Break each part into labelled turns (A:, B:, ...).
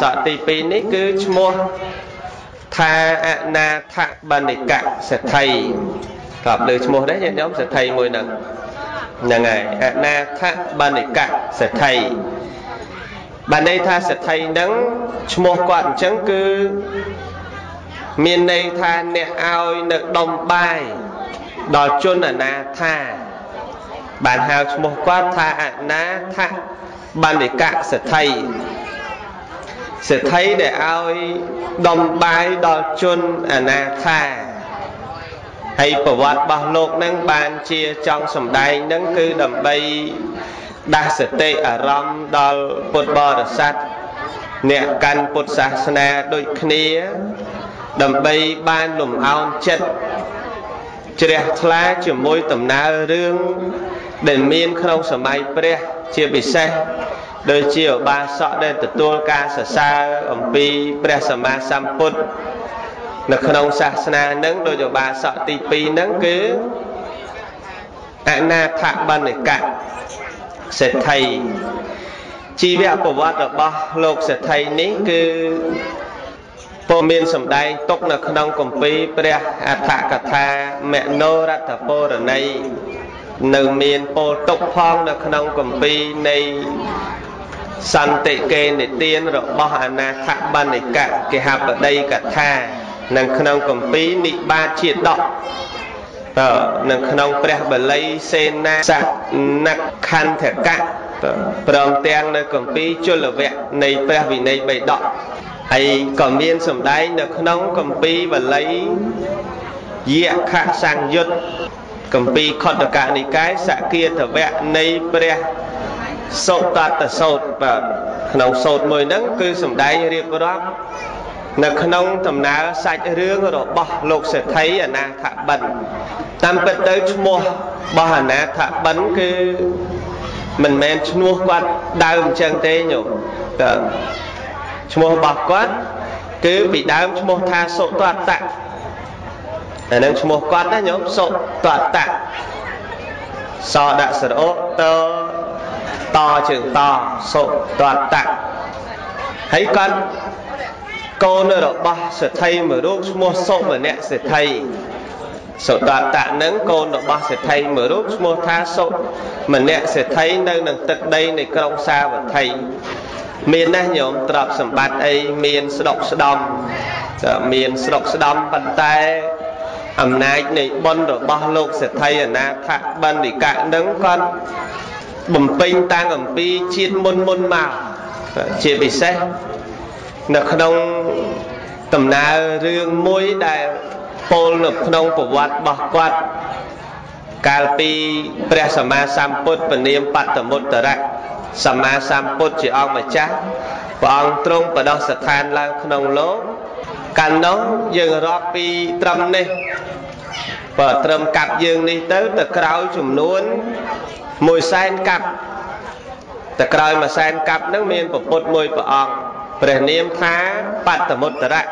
A: សកទី2នេះគឺឈ្មោះថាអនាថបណ្ឌិកសេដ្ឋីក្របលើឈ្មោះដែរញាតិញោមសេដ្ឋីមួយហ្នឹងហ្នឹងហើយអនាថបណ្ឌិកសេដ្ឋីបានន័យថាសេដ្ឋីហ្នឹងឈ្មោះគាត់អញ្ចឹងគឺមានន័យថាអ្នកឲ្យនៅដុំបាយដល់ជនអនាថាបានហៅឈ្មោះគាត់ថាអនាថបណ្ឌិកសេដ្ឋី សេដ្ឋីដែលឲ្យដុំបាយដល់ជនអនាថាហើយប្រវត្តិរបស់លោកនឹងបានជាចង់សម្ដែងនឹងគឺដើម្បីដាស់សតិអារម្មណ៍ដល់ពុទ្ធបរិស័ទអ្នកកាន់ពុទ្ធសាសនាដូចគ្នា ដើម្បីបានលំអោនចិត្តជ្រះថ្លាជាមួយដំណើររឿងដែលមានក្នុងសម័យព្រះជាពិសេសដូចជាឧបាសកដែលទទួលការសរសើរអំពីព្រះសម្មាសម្ពុទ្ធនៅក្នុងសាសនានឹងដូចឧបាសកទី2ហ្នឹងគឺអនាថបណ្ឌិកសេដ្ឋីជីវប្រវត្តិរបស់លោកសេដ្ឋីនេះគឺពុំមានសម្ដែងទុកនៅក្នុងគម្ពីរព្រះអដ្ឋកថាមនោរដ្ឋពរណីនៅមានពោលទុកផងនៅក្នុងគម្ពីរនៃ សន្តិកេនិទានរបស់អនាថបណ្ឌិកគេហបដីកថានៅក្នុងគម្ពីរនិបាតជាដកនៅក្នុងព្រះបាលីសេនាសនខន្ធកៈព្រមទាំងនៅគម្ពីរជលវៈនៃព្រះវិន័យបៃដកហើយក៏មានសម្ដែងនៅក្នុងគម្ពីរបាលីយខសង្យុត្តគម្ពីរខតកនិកាយសគាធវៈនៃព្រះ សោតតសោតបាទក្នុងសោតមួយហ្នឹងគឺសម្ដែងរៀបរាប់នៅក្នុងដំណើរសាច់រឿងរបស់លោកសេដ្ឋីអនាថបិណ្ឌតាមពិតទៅឈ្មោះរបស់អនាថបិណ្ឌគឺមិនមែនឈ្មោះគាត់ដើមអញ្ចឹងទេញោមតើឈ្មោះរបស់គាត់គឺពីដើមឈ្មោះថាសុតតៈអានឹងឈ្មោះគាត់ណាញោមសុតតៈសដាក់សរោតត ជើងតសុតតៈហើយគាត់កូនរបស់សេដ្ឋីមួយរូបឈ្មោះសុមនៈសេដ្ឋីសុតតៈនឹងកូនរបស់សេដ្ឋីមួយរូបឈ្មោះថាសុមនៈសេដ្ឋីនៅនឹងទឹកដីនៃក្រុងសាវត្ថីមានណាស់ញោមទ្រព្យសម្បត្តិអីមានស្ដុកស្ដំមានស្ដុកស្ដំប៉ុន្តែអំណាចនៃបុណ្យរបស់លោកសេដ្ឋីអនាថបណ្ឌិកៈនឹងគាត់ បំពេញតាំងអំពីជាតិមុនមុនមកជាពិសេសនៅក្នុងដំណើររឿងមួយដែលពោលនៅក្នុងប្រវត្តិរបស់គាត់កាលពីព្រះសម្មាសម្ពុទ្ធពនាមបតមុត្តរៈសម្មាសម្ពុទ្ធជាអង្គម្ចាស់ព្រះអង្គទ្រង់បដោះស្ថានឡើងក្នុងលោកកាលនោះយើងរាប់ពីត្រឹមនេះ បើត្រឹមកាប់យើងនេះទៅទៅក្រោយចំនួន1សែនកាប់ទៅក្រោយ1សែនកាប់នឹងមានពពុទ្ធមួយព្រះអង្គព្រះនាមថាបតមុត្តរៈ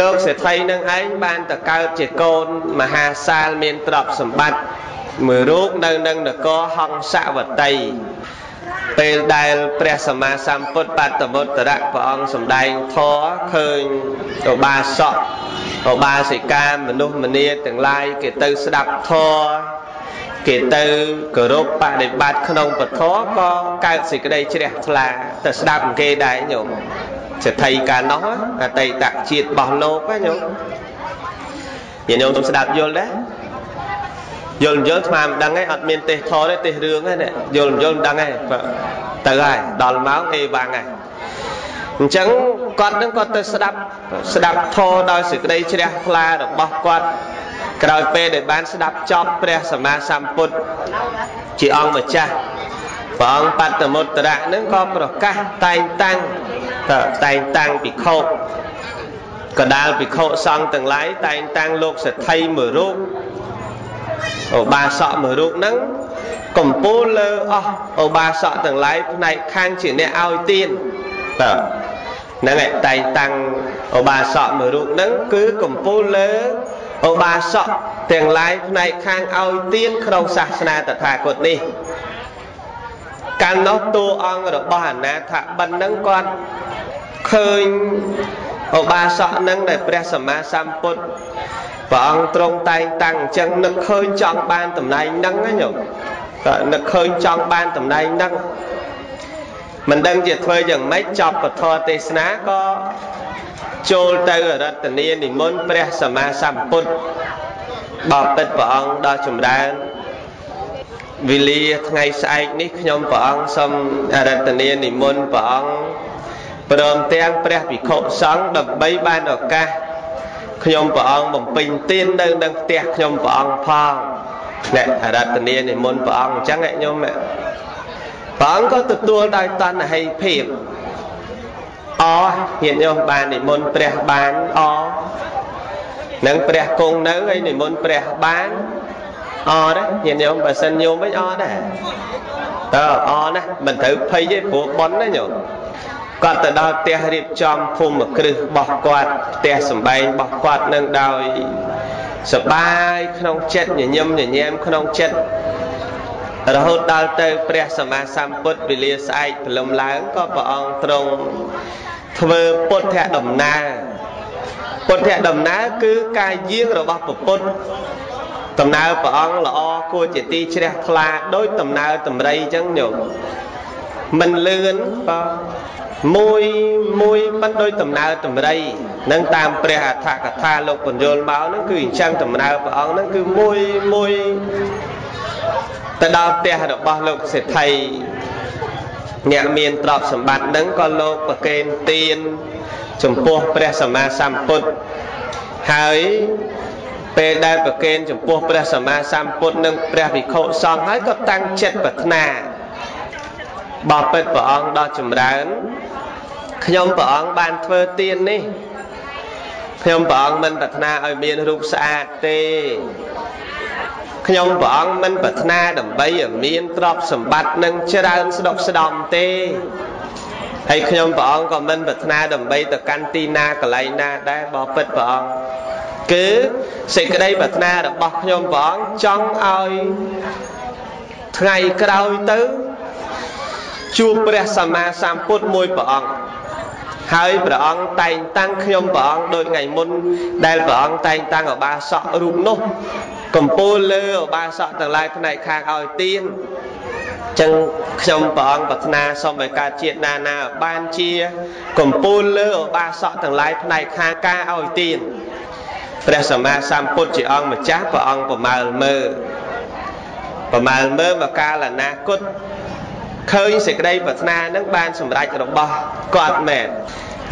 A: លោកសេដ្ឋីនឹងឯងបានទៅកើតជាកូនមហាសាលមានទ្រព្យសម្បត្តិមួយរូបនៅនឹងនគរហង្សវតី ពេលដែលព្រះសម្មាសម្ពុទ្ធបតមុត្តរៈព្រះអង្គសម្ដែងធម៌ឃើញឧបាសកឧបាសិកាមនុស្សម្នាទាំងឡាយគេទៅស្ដាប់ធម៌គេទៅគោរពបដិបត្តិក្នុងពធក៏កើតសេចក្តីជ្រះថ្លាទៅស្ដាប់គេដែរញោមសេដ្ឋីកាលនោះអតីតជាតិរបស់លោកណាញោមញោមស្ដាប់យល់ដែរ យល់យល់ស្មានមិនដឹងទេអត់មានទេសធរទេទេសរឿងទេយល់យល់មិនដឹងទេទៅហើយដល់ម៉ោងអេវ៉ាំងហើយអញ្ចឹងគាត់នឹងគាត់ទៅស្ដាប់ស្ដាប់ធរដោយសេចក្តីជ្រះថ្លារបស់គាត់ក្រោយពេលដែលបានស្ដាប់ចប់ព្រះសម្មាសម្ពុទ្ធជាអង្គម្ចាស់ព្រះអង្គបតមុត្តរៈនឹងក៏ប្រកាសតែងតាំងតែងតាំងភិក្ខុកដាលភិក្ខុសង្ឃទាំងឡាយតែងតាំងលោកសេដ្ឋីមួយរូប ឧបាសកមួយរូបហ្នឹងកំពូលលើអស់ឧបាសកទាំងឡាយផ្នែកខាងជាអ្នកឲ្យទានតើហ្នឹងឯងតែងតាំងឧបាសកមួយរូបហ្នឹងគឺកំពូលលើឧបាសកទាំងឡាយផ្នែកខាងឲ្យទានក្នុងសាសនាតថាគតនេះកាលនោះតួអង្គរបស់អនាថបិណ្ឌហ្នឹងគាត់ឃើញឧបាសកនឹងដែលព្រះសម្មាសម្ពុទ្ធ ព្រះអង្គទ្រង់តែងតាំងអញ្ចឹងនឹកឃើញចង់បានតំណែងហ្នឹងណាញោមក៏នឹកឃើញចង់បានតំណែងហ្នឹងមិនដឹងជាធ្វើយ៉ាងម៉េចចប់ពធទេសនាក៏ចូលទៅរតនានិមន្តព្រះសម្មាសម្ពុទ្ធបបិទ្ធព្រះអង្គដល់ចម្រើនវេលាថ្ងៃស្អែកនេះខ្ញុំព្រះអង្គសូមរតនានិមន្តព្រះអង្គព្រមទាំងព្រះភិក្ខុសង្ឃដើម្បីបានឱកាស ខ្ញុំព្រះអង្គបំពេញទាននៅនឹងផ្ទះខ្ញុំព្រះអង្គផងអ្នករតនានិមន្តព្រះអង្គអញ្ចឹងខ្ញុំព្រះអង្គក៏ទទួលដោយតណ្ហិភាពអញាតិញោមបាននិមន្តព្រះបានអនឹងព្រះគង់នៅហើយនិមន្តព្រះបានអដែរញាតិញោមបើសិនញោមវិញអដែរតើអណាមិនត្រូវភ័យទេព្រោះប៉ុនណាញោម គាត់ទៅដល់ផ្ទះរៀបចំភូមិគ្រឹះរបស់គាត់ផ្ទះសំបែងរបស់គាត់នឹងដោយសបាយក្នុងចិត្តញញឹមញញែមក្នុងចិត្តរហូតដល់ទៅព្រះសម្មាសម្ពុទ្ធវេលាស្អែកព្រលឹមឡើងក៏ព្រះអង្គទ្រង់ធ្វើពុទ្ធដំណើរពុទ្ធដំណើរគឺការយាងរបស់ពុទ្ធដំណើរព្រះអង្គល្អគួរជាទីជ្រះថ្លាដោយដំណើរតម្រៃអញ្ចឹងញោម មិនលឿនបើមួយមួយមិនដោយដំណើរតម្រៃនឹងតាមព្រះអដ្ឋកថាលោកបញ្យលមកនឹងគឺអញ្ចឹងដំណើរព្រះអង្គនឹងគឺមួយមួយទៅដល់ផ្ទះរបស់លោកសេដ្ឋីអ្នកមានទ្រព្យសម្បត្តិនឹងក៏លោកប្រកេនទានចំពោះព្រះសម្មាសម្ពុទ្ធហើយពេលដែលប្រកេនចំពោះព្រះសម្មាសម្ពុទ្ធនិងព្រះវិខុសង្ឃហើយក៏តាំងចិត្តប្រាថ្នា បបិទ្ធព្រះអង្គដល់ចម្រើនខ្ញុំព្រះអង្គបានធ្វើទាននេះខ្ញុំព្រះអង្គមិនប្រាថ្នាឲ្យមានរូបស្អាតទេខ្ញុំព្រះអង្គមិនប្រាថ្នាដើម្បីឲ្យមានទ្រព្យសម្បត្តិនឹងច្រើនស្ដុកស្ដំទេហើយខ្ញុំព្រះអង្គក៏មិនប្រាថ្នាដើម្បីទៅកាន់ទីណាកន្លែងណាដែរបបិទ្ធព្រះអង្គគឺសេចក្តីប្រាថ្នារបស់ខ្ញុំព្រះអង្គចង់ឲ្យថ្ងៃក្រោយទៅ ជួបព្រះសម្មាសម្ពុទ្ធមួយព្រះអង្គហើយព្រះអង្គតែងតាំងខ្ញុំព្រះអង្គដោយថ្ងៃមុន ដែលព្រះអង្គតែងតាំងឧបាសករូបនោះកំពូលលើឧបាសកទាំងឡាយផ្នែកខាងឲ្យទៀនចឹងខ្ញុំព្រះអង្គប្រាថ្នាសូមឲ្យកើតជាតិណាណាបានជាកំពូលលើឧបាសកទាំងឡាយផ្នែកខាងការឲ្យទៀនព្រះសម្មាសម្ពុទ្ធជាអង្គម្ចាស់ព្រះអង្គប្រមាលមើលប្រមាលមើលមកកាលអនាគត ឃើញសេចក្តីប្រាថ្នានឹងបានសម្រេចរបស់គាត់មែន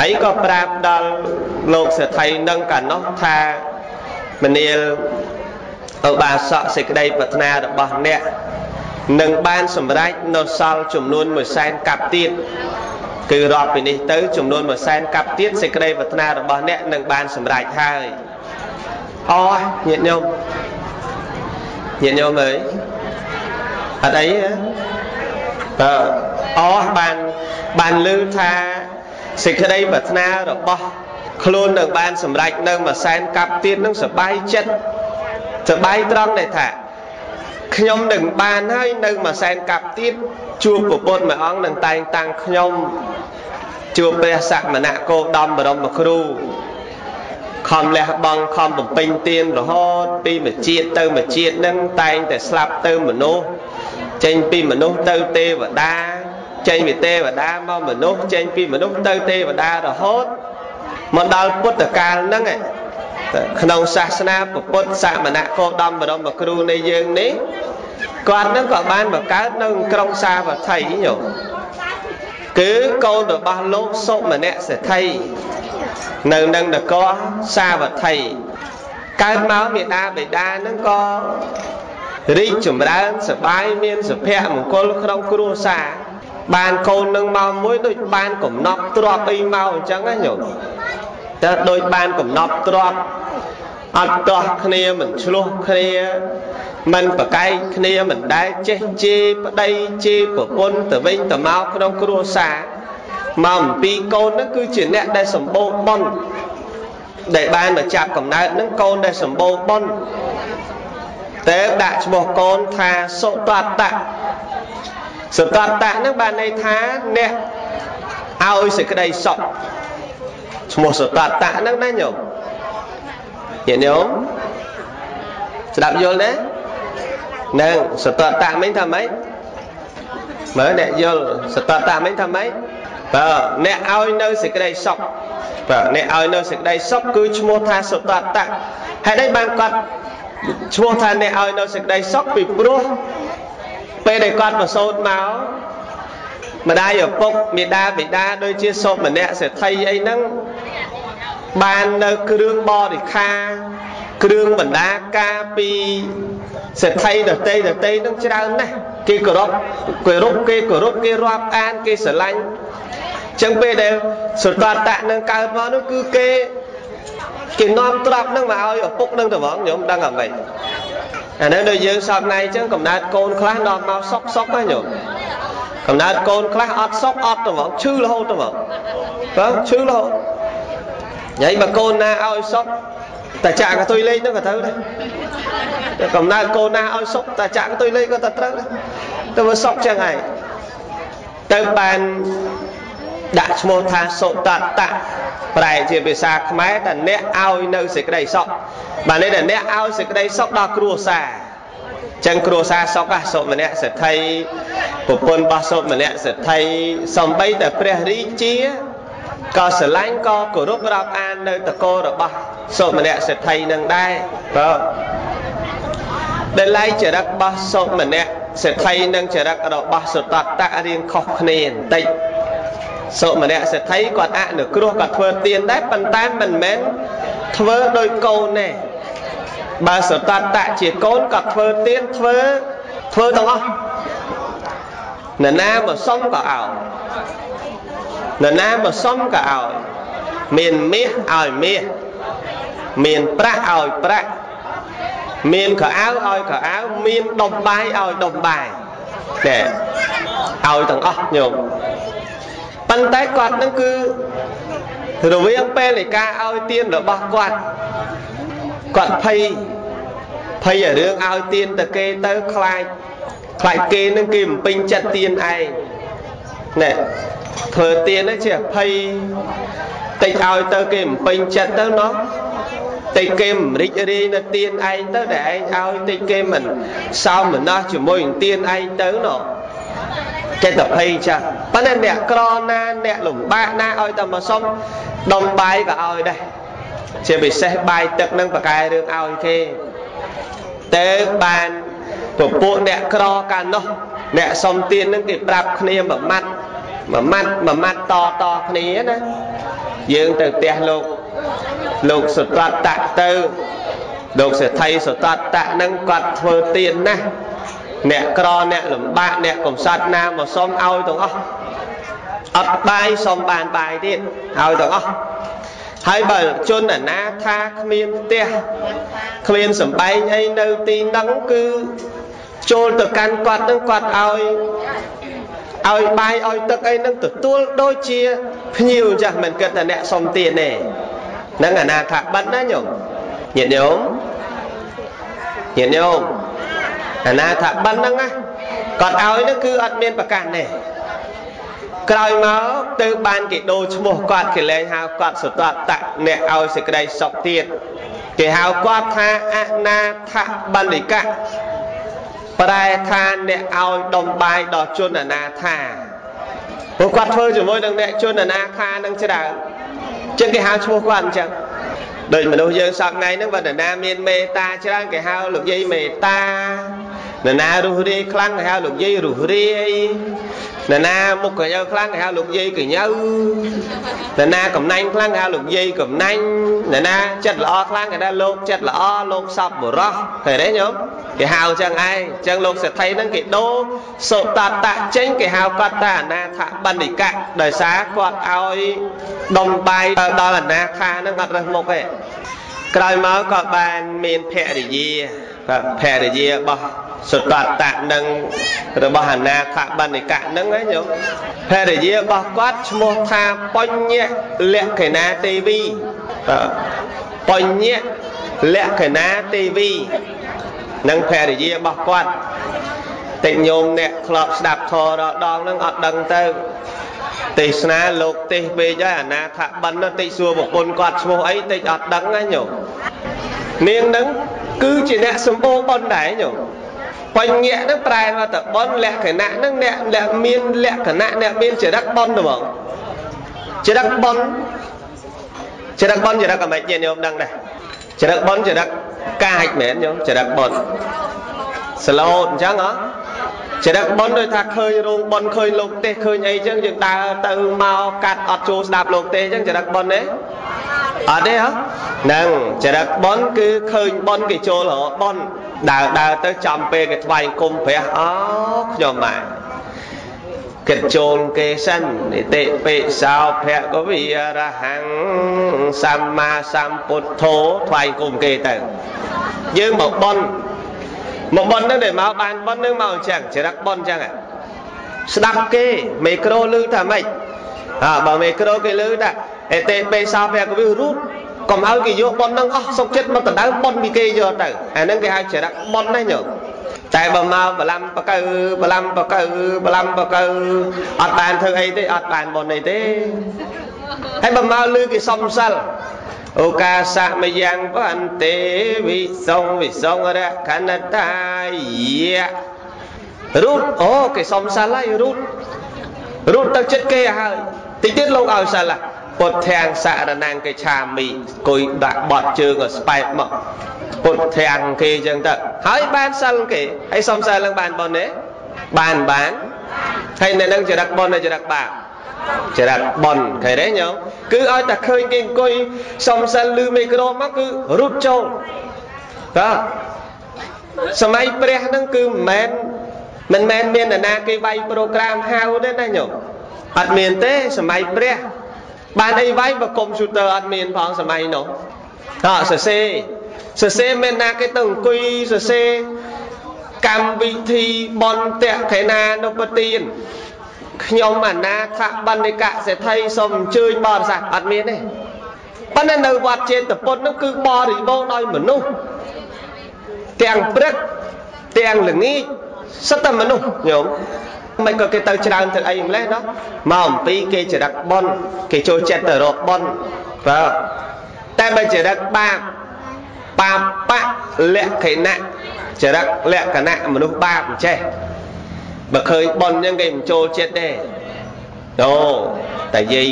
A: ហើយក៏ប្រាប់ដល់លោកសេដ្ឋីនឹងកាលនោះថាមនាលឧបាសកសេចក្តីប្រាថ្នារបស់អ្នកនឹងបានសម្រេចនៅសល់ចំនួន1សែនកាប់ទៀតគឺរាប់ពីនេះទៅចំនួន1សែនកាប់ទៀតសេចក្តីប្រាថ្នារបស់អ្នកនឹងបានសម្រេចហើយអរញាតិញោមញាតិញោមអើយអត់អី អឺអស់បានបានលឺថាសេចក្តីប្រាថ្នារបស់ខ្លួននឹងបានសម្រេចនៅមួយសែនកាប់ទៀតនឹងសបាយចិត្តសបាយត្រង់ដែលថាខ្ញុំនឹងបានហើយនៅមួយសែនកាប់ទៀតជួបប្រពន្ធមួយអង្គនឹងតែងតាំងខ្ញុំជួបព្រះសមណគោតមបរមគ្រូខំលះបង់ខំបំពេញទានរហូតពីមួយជាតិទៅមួយជាតិនឹងតែងតែស្លាប់ទៅមនុស្ស ចេញពីមនុស្សទៅទេវតាចេញពីទេវតាមកមនុស្សចេញពីមនុស្សទៅទេវតារហូតមកដល់ពុទ្ធកាលហ្នឹងក្នុងសាសនាពុទ្ធសមណៈគោតមបរមគ្រូនៃយើងនេះគាត់នឹងក៏បានបង្កើតនៅក្រុងសាវត្ថីញោមគឺកូនរបស់លោកសុមនៈសេដ្ឋីនៅនឹងនគរសាវត្ថីកើតមកមេដាបេដានឹងក៏ រីកចម្រើនសបាយមានសុភមង្គលក្នុងគ្រួសារបានកូននឹងមកមួយដូចបានកំណប់ទ្របអីមកអញ្ចឹងណាញោមតើដូចបានកំណប់ទ្របអត់ទាស់គ្នាមិនឆ្លោះគ្នាមិនប្រកែកគ្នាមិនដែលចេះជេរប្តីជេរប្រពន្ធទៅវិញទៅមកក្នុងគ្រួសារមកអំពីកូនហ្នឹងគឺជាអ្នកដែលសម្បូរបុណ្យដែលបានមកចាប់កំណើតហ្នឹងកូនដែលសម្បូរបុណ្យ តែដាក់ឈ្មោះកូនថាសុតតៈសតតៈហ្នឹងបានន័យថាអ្នកឲ្យសេចក្តីសុខឈ្មោះសតតៈហ្នឹងណាញោមញាតិញោមស្ដាប់យល់ទេនឹងសតតៈមិញថាម៉េចមើលអ្នកយល់សតតៈមិញថាម៉េចបើអ្នកឲ្យនៅសេចក្តីសុខបាទអ្នកឲ្យនៅសេចក្តីសុខគឺឈ្មោះថាសតតៈហេតុអីបានគាត់ ឈ្មោះថាអ្នកឲ្យនៅសេចក្តីសុខពីព្រោះពេលដែលគាត់ប្រសូតមកម្ដាយឪពុកមេដាបិតាដូចជាសូមម្នាក់សេដ្ឋីអីហ្នឹងបាននៅគ្រឿងបរិខាគ្រឿងបណ្ដាការពីសេដ្ឋីដតីដតីនឹងច្រើនណាស់គេគោរពគេរົບគេគោរពគេរាប់អានគេស្រឡាញ់ចឹងពេលដែលសុតតៈនឹងកើតមកនោះគឺគេ គេនាំទ្រព្យនឹងមកឲ្យឪពុកនឹងទៅហ្មងញោមដឹងអ្វីអានេះដូចយើងសពថ្ងៃចឹងកំណើតកូនខ្លះនាំមកសុកសុកណាញោមកំណើតកូនខ្លះអត់សុកអត់ទៅហ្មងឈឺរហូតទៅហ្មងបាទឈឺរហូតញ៉ៃបើកូនណាឲ្យសុកតែចាក់កតុយលេងហ្នឹងក៏ត្រូវដែរកំណើតកូនណាឲ្យសុកតែចាក់កតុយលេងក៏ត្រូវដែរទៅមើលសុកចឹងហើយទៅបាន ដាក់ឈ្មោះថាសុតតៈប្រែជាភាសាខ្មែរថាអ្នកឲ្យនៅសេចក្តីសុខបាទនេះថាអ្នកឲ្យសេចក្តីសុខដល់គ្រួសារចឹងគ្រួសារសុខសុម្នាក់សេដ្ឋីប្រពន្ធរបស់សុម្នាក់សេដ្ឋីសំបីតែព្រះរាជាក៏ស្រឡាញ់ក៏គោរពរាប់អាននៅតកោរបស់សុម្នាក់សេដ្ឋីនឹងដែរបើដែលឡៃចរិតរបស់សុម្នាក់សេដ្ឋីនិងចរិតរបស់សុតតៈរៀងខុសគ្នាបន្តិច សុម្នាក់សេដ្ឋីគាត់អនុគ្រោះគាត់ធ្វើទានដែរប៉ុន្តែមិនមែនធ្វើដោយកូនទេបើសតតៈជាកូនគាត់ធ្វើទានធ្វើធ្វើទាំងអស់នរណាមកសុំក៏ឲ្យនរណាមកសុំក៏ឲ្យមានមាសឲ្យមាសមានប្រាក់ឲ្យប្រាក់មានកៅអៅឲ្យកៅអៅមានដុំបាយឲ្យដុំបាយតែឲ្យទាំងអស់ញោម ប៉ុន្តែគាត់នឹងគឺរវាងពេលនៃការឲ្យទានរបស់គាត់គាត់ភ័យភ័យឲ្យរឿងឲ្យទានទៅគេទៅខ្លាចខ្លាចគេនឹងគេបំពេញចិត្តទានឯងណែធ្វើទានជាភ័យតិចឲ្យទៅគេបំពេញចិត្តទៅណោះតិចគេមិនរីករាយនៅទានឯងទៅដែលឯងឲ្យតិចគេមិនសោមនស្សជាមួយនឹងទានឯងទៅណោះចិត្តតែភ័យចាស់ ប៉ុន្តែអ្នកក្រណាអ្នកលំបាកណាឲ្យតែមកសុំដុំបាយក៏ឲ្យដែរជាពិសេសបាយទឹកនឹងប្រកែរឿងឲ្យគេទៅបានពពួកអ្នកក្រកាលនោះអ្នកសុំទាននឹងគេប្រាប់គ្នាមួយម៉ាត់មួយម៉ាត់មួយម៉ាត់តតគ្នាណាយើងទៅផ្ទះលោកលោកសតតៈទៅលោកសេដ្ឋីសតតៈនឹងគាត់ធ្វើទានណាស់អ្នកក្រអ្នកលំបាកអ្នកកំសត់ណាមកសុំឲ្យទាំងអស់ អត់បាយសុំបានបាយទៀតឲ្យទាំងអស់ហើយបើជនអាណាថាគ្មានផ្ទះគ្មានសំបែងអីនៅទីហ្នឹងគឺចូលទៅកាន់គាត់ហ្នឹងគាត់ឲ្យឲ្យបាយឲ្យទឹកអីហ្នឹងទទួលដូចជាភ្ញៀវចាស់មិនគិតថាអ្នកសុំទានទេហ្នឹងអាណាថាបិណ្ឌណាញោមញាតិញោមញាតិញោមអាណាថាបិណ្ឌហ្នឹងណាគាត់ឲ្យហ្នឹងគឺអត់មានប្រកាសទេ ក្រោយមកទៅបានគេដូរឈ្មោះគាត់គេលែងហៅគាត់សតតៈអ្នកឲ្យសេចក្តីសុខទៀតគេហៅគាត់ថាអនាថបណ្ឌិកៈប្រែថាអ្នកឲ្យដុំបាយដល់ជនអនាថាព្រោះគាត់ធ្វើជាមួយនឹងអ្នកជនអនាថានឹងច្រើនចឹងគេហៅឈ្មោះគាត់អញ្ចឹងដូចមនុស្សយើងសពថ្ងៃហ្នឹងបើនរណាមានមេត្តាច្រើនគេហៅលោកយាយមេត្តា នរណារុះរាយខ្លាំងគេហៅលោកយាយរុះរាយនរណាមុខកញ្ញើខ្លាំងគេហៅលោកយាយកញ្ញើនរណាកំណាញ់ខ្លាំងគេហៅលោកយាយកំណាញ់នរណាចិត្តល្អខ្លាំងគេថាលោកចិត្តល្អលោកសពបរោះឃើញទេញោមគេហៅចឹងឯងចឹងលោកសេដ្ឋីហ្នឹងគេដូរសុតតៈចេញគេហៅគាត់ថាអនាថបណ្ឌិកៈដោយសារគាត់ឲ្យដុំបាយដល់អនាថាហ្នឹងអត់រើសមុខទេក្រោយមកក៏បានមានភរិយាភរិយារបស់ សុតតៈនឹងរបស់អនាថបណ្ឌិកៈនឹងណាញោមភរិយារបស់គាត់ឈ្មោះថាបញ្ញលក្ខណាទេវីបញ្ញលក្ខណាទេវីនឹងភរិយារបស់គាត់តិញោមអ្នកធ្លាប់ស្ដាប់ធម៌រដងហ្នឹងអត់ដឹងទៅទេសនាលោកទេសពេកហើយអាណាថាបិណ្ឌតិចសួរប្រពន្ធគាត់ឈ្មោះអីតិចអត់ដឹងណាញោមនាងហ្នឹងគឺជាអ្នកសម្បូរបុណ្យដែរញោម បញ្ញៈហ្នឹងប្រែមកតបុណ្យលក្ខណៈហ្នឹងអ្នកអ្នកមានលក្ខណៈអ្នកមានចរិតបុណ្យទៅហ្មងចរិតបុណ្យចរិតបុណ្យចរិតអាម៉េចញាតិញោមដឹងដែរចរិតបុណ្យចរិតកាចមែនញោមចរិតបុណ្យស្លូតអញ្ចឹងហ៎ចរិតបុណ្យដូចថាឃើញរោងបុណ្យឃើញលោកទេសឃើញអីចឹងយើងដើរទៅមកកាត់អត់ចូលស្ដាប់លោកទេសចឹងចរិតបុណ្យទេ អត់ទេហ៎ហ្នឹងចរិតបុណ្យគឺឃើញបុណ្យគេចូលរកបុណ្យដើរដើរទៅចំពេលគេថ្វាយគុំព្រះអូខ្ញុំមកគិតចូលគេសិននិតិពិសោភគវិរហੰសម្មាសម្ពុទ្ធោថ្វាយគុំគេទៅយើងមកបន់មកបន់នឹងដែលមកបានបន់នឹងមកអញ្ចឹងចរិតបន់អញ្ចឹងស្ដាប់គេមេក្រូឮថាម៉េចអើបើមេក្រូគេឮថា អេតេបេសោភគវិរូបកុំឲ្យគេយកបន់នឹងអស់សុកចិត្តមកដណ្ដើមបន់ពីគេយកទៅអាហ្នឹងគេហៅចរិតបន់ណាញោមតែបើមកបឡាំបកៅបឡាំបកៅបឡាំបកៅអត់បានធ្វើអីទេអត់បានបនអីទេហើយបើមកលឺគេសំសិលអូកាសមយ៉ាងបន្ទេវិសងវិសងរខណតាយៈរូតអូគេសំសិលហើយរូតរូតទៅចិត្តគេហើយតិចទៀតលោកឲ្យសិល ពុទ្ធាំងសរណង្គកិឆាមីគួយដាក់បត់ជើងឲ្យស្បែកមកពុទ្ធធាំងគេចឹងទៅហើយបានសិលគេហើយសុំសិលនឹងបានប៉ុនទេបានបានហើយនៅនឹងចរិតប៉ុននៅចរិតបាបចរិតប៉ុនឃើញទេញោមគឺឲ្យតែឃើញគេអង្គុយសុំសិលឬមីក្រូមកគឺរត់ចូលតើសម័យព្រះនឹងគឺមិនមែនមិនមែនមាននរណាគេវាយប្រូក្រាមហៅទេណាញោមអត់មានទេសម័យព្រះ បានអីវាយបើកុំព្យូទ័រអត់មានផងសម័យនោះតើសរសេរសរសេរមានណាគេទៅអង្គុយសរសេរកម្មវិធីបន្តៈខេណានុពទានខ្ញុំអាណាថបណ្ឌិកសេដ្ឋីសូមអញ្ជើញបរិស័ទអត់មានទេប៉ុន្តែនៅវត្តចេតពុទ្ធនោះគឺបរិបូរដោយមនុស្សទាំងព្រឹកទាំងល្ងាចសិតតែមនុស្សញោម មិនក៏គេទៅច្រើនទៅអីម្លេះណោះមកអំពីគេចរិតបនគេចូលចិត្តទៅរកបនបើតែបើចរិតបាបបាបលក្ខណៈចរិតលក្ខណៈមនុស្សបាបអញ្ចេះបើឃើញប៉ុនអញ្ចឹងគេមិនចូលចិត្តទេអូតែយាយ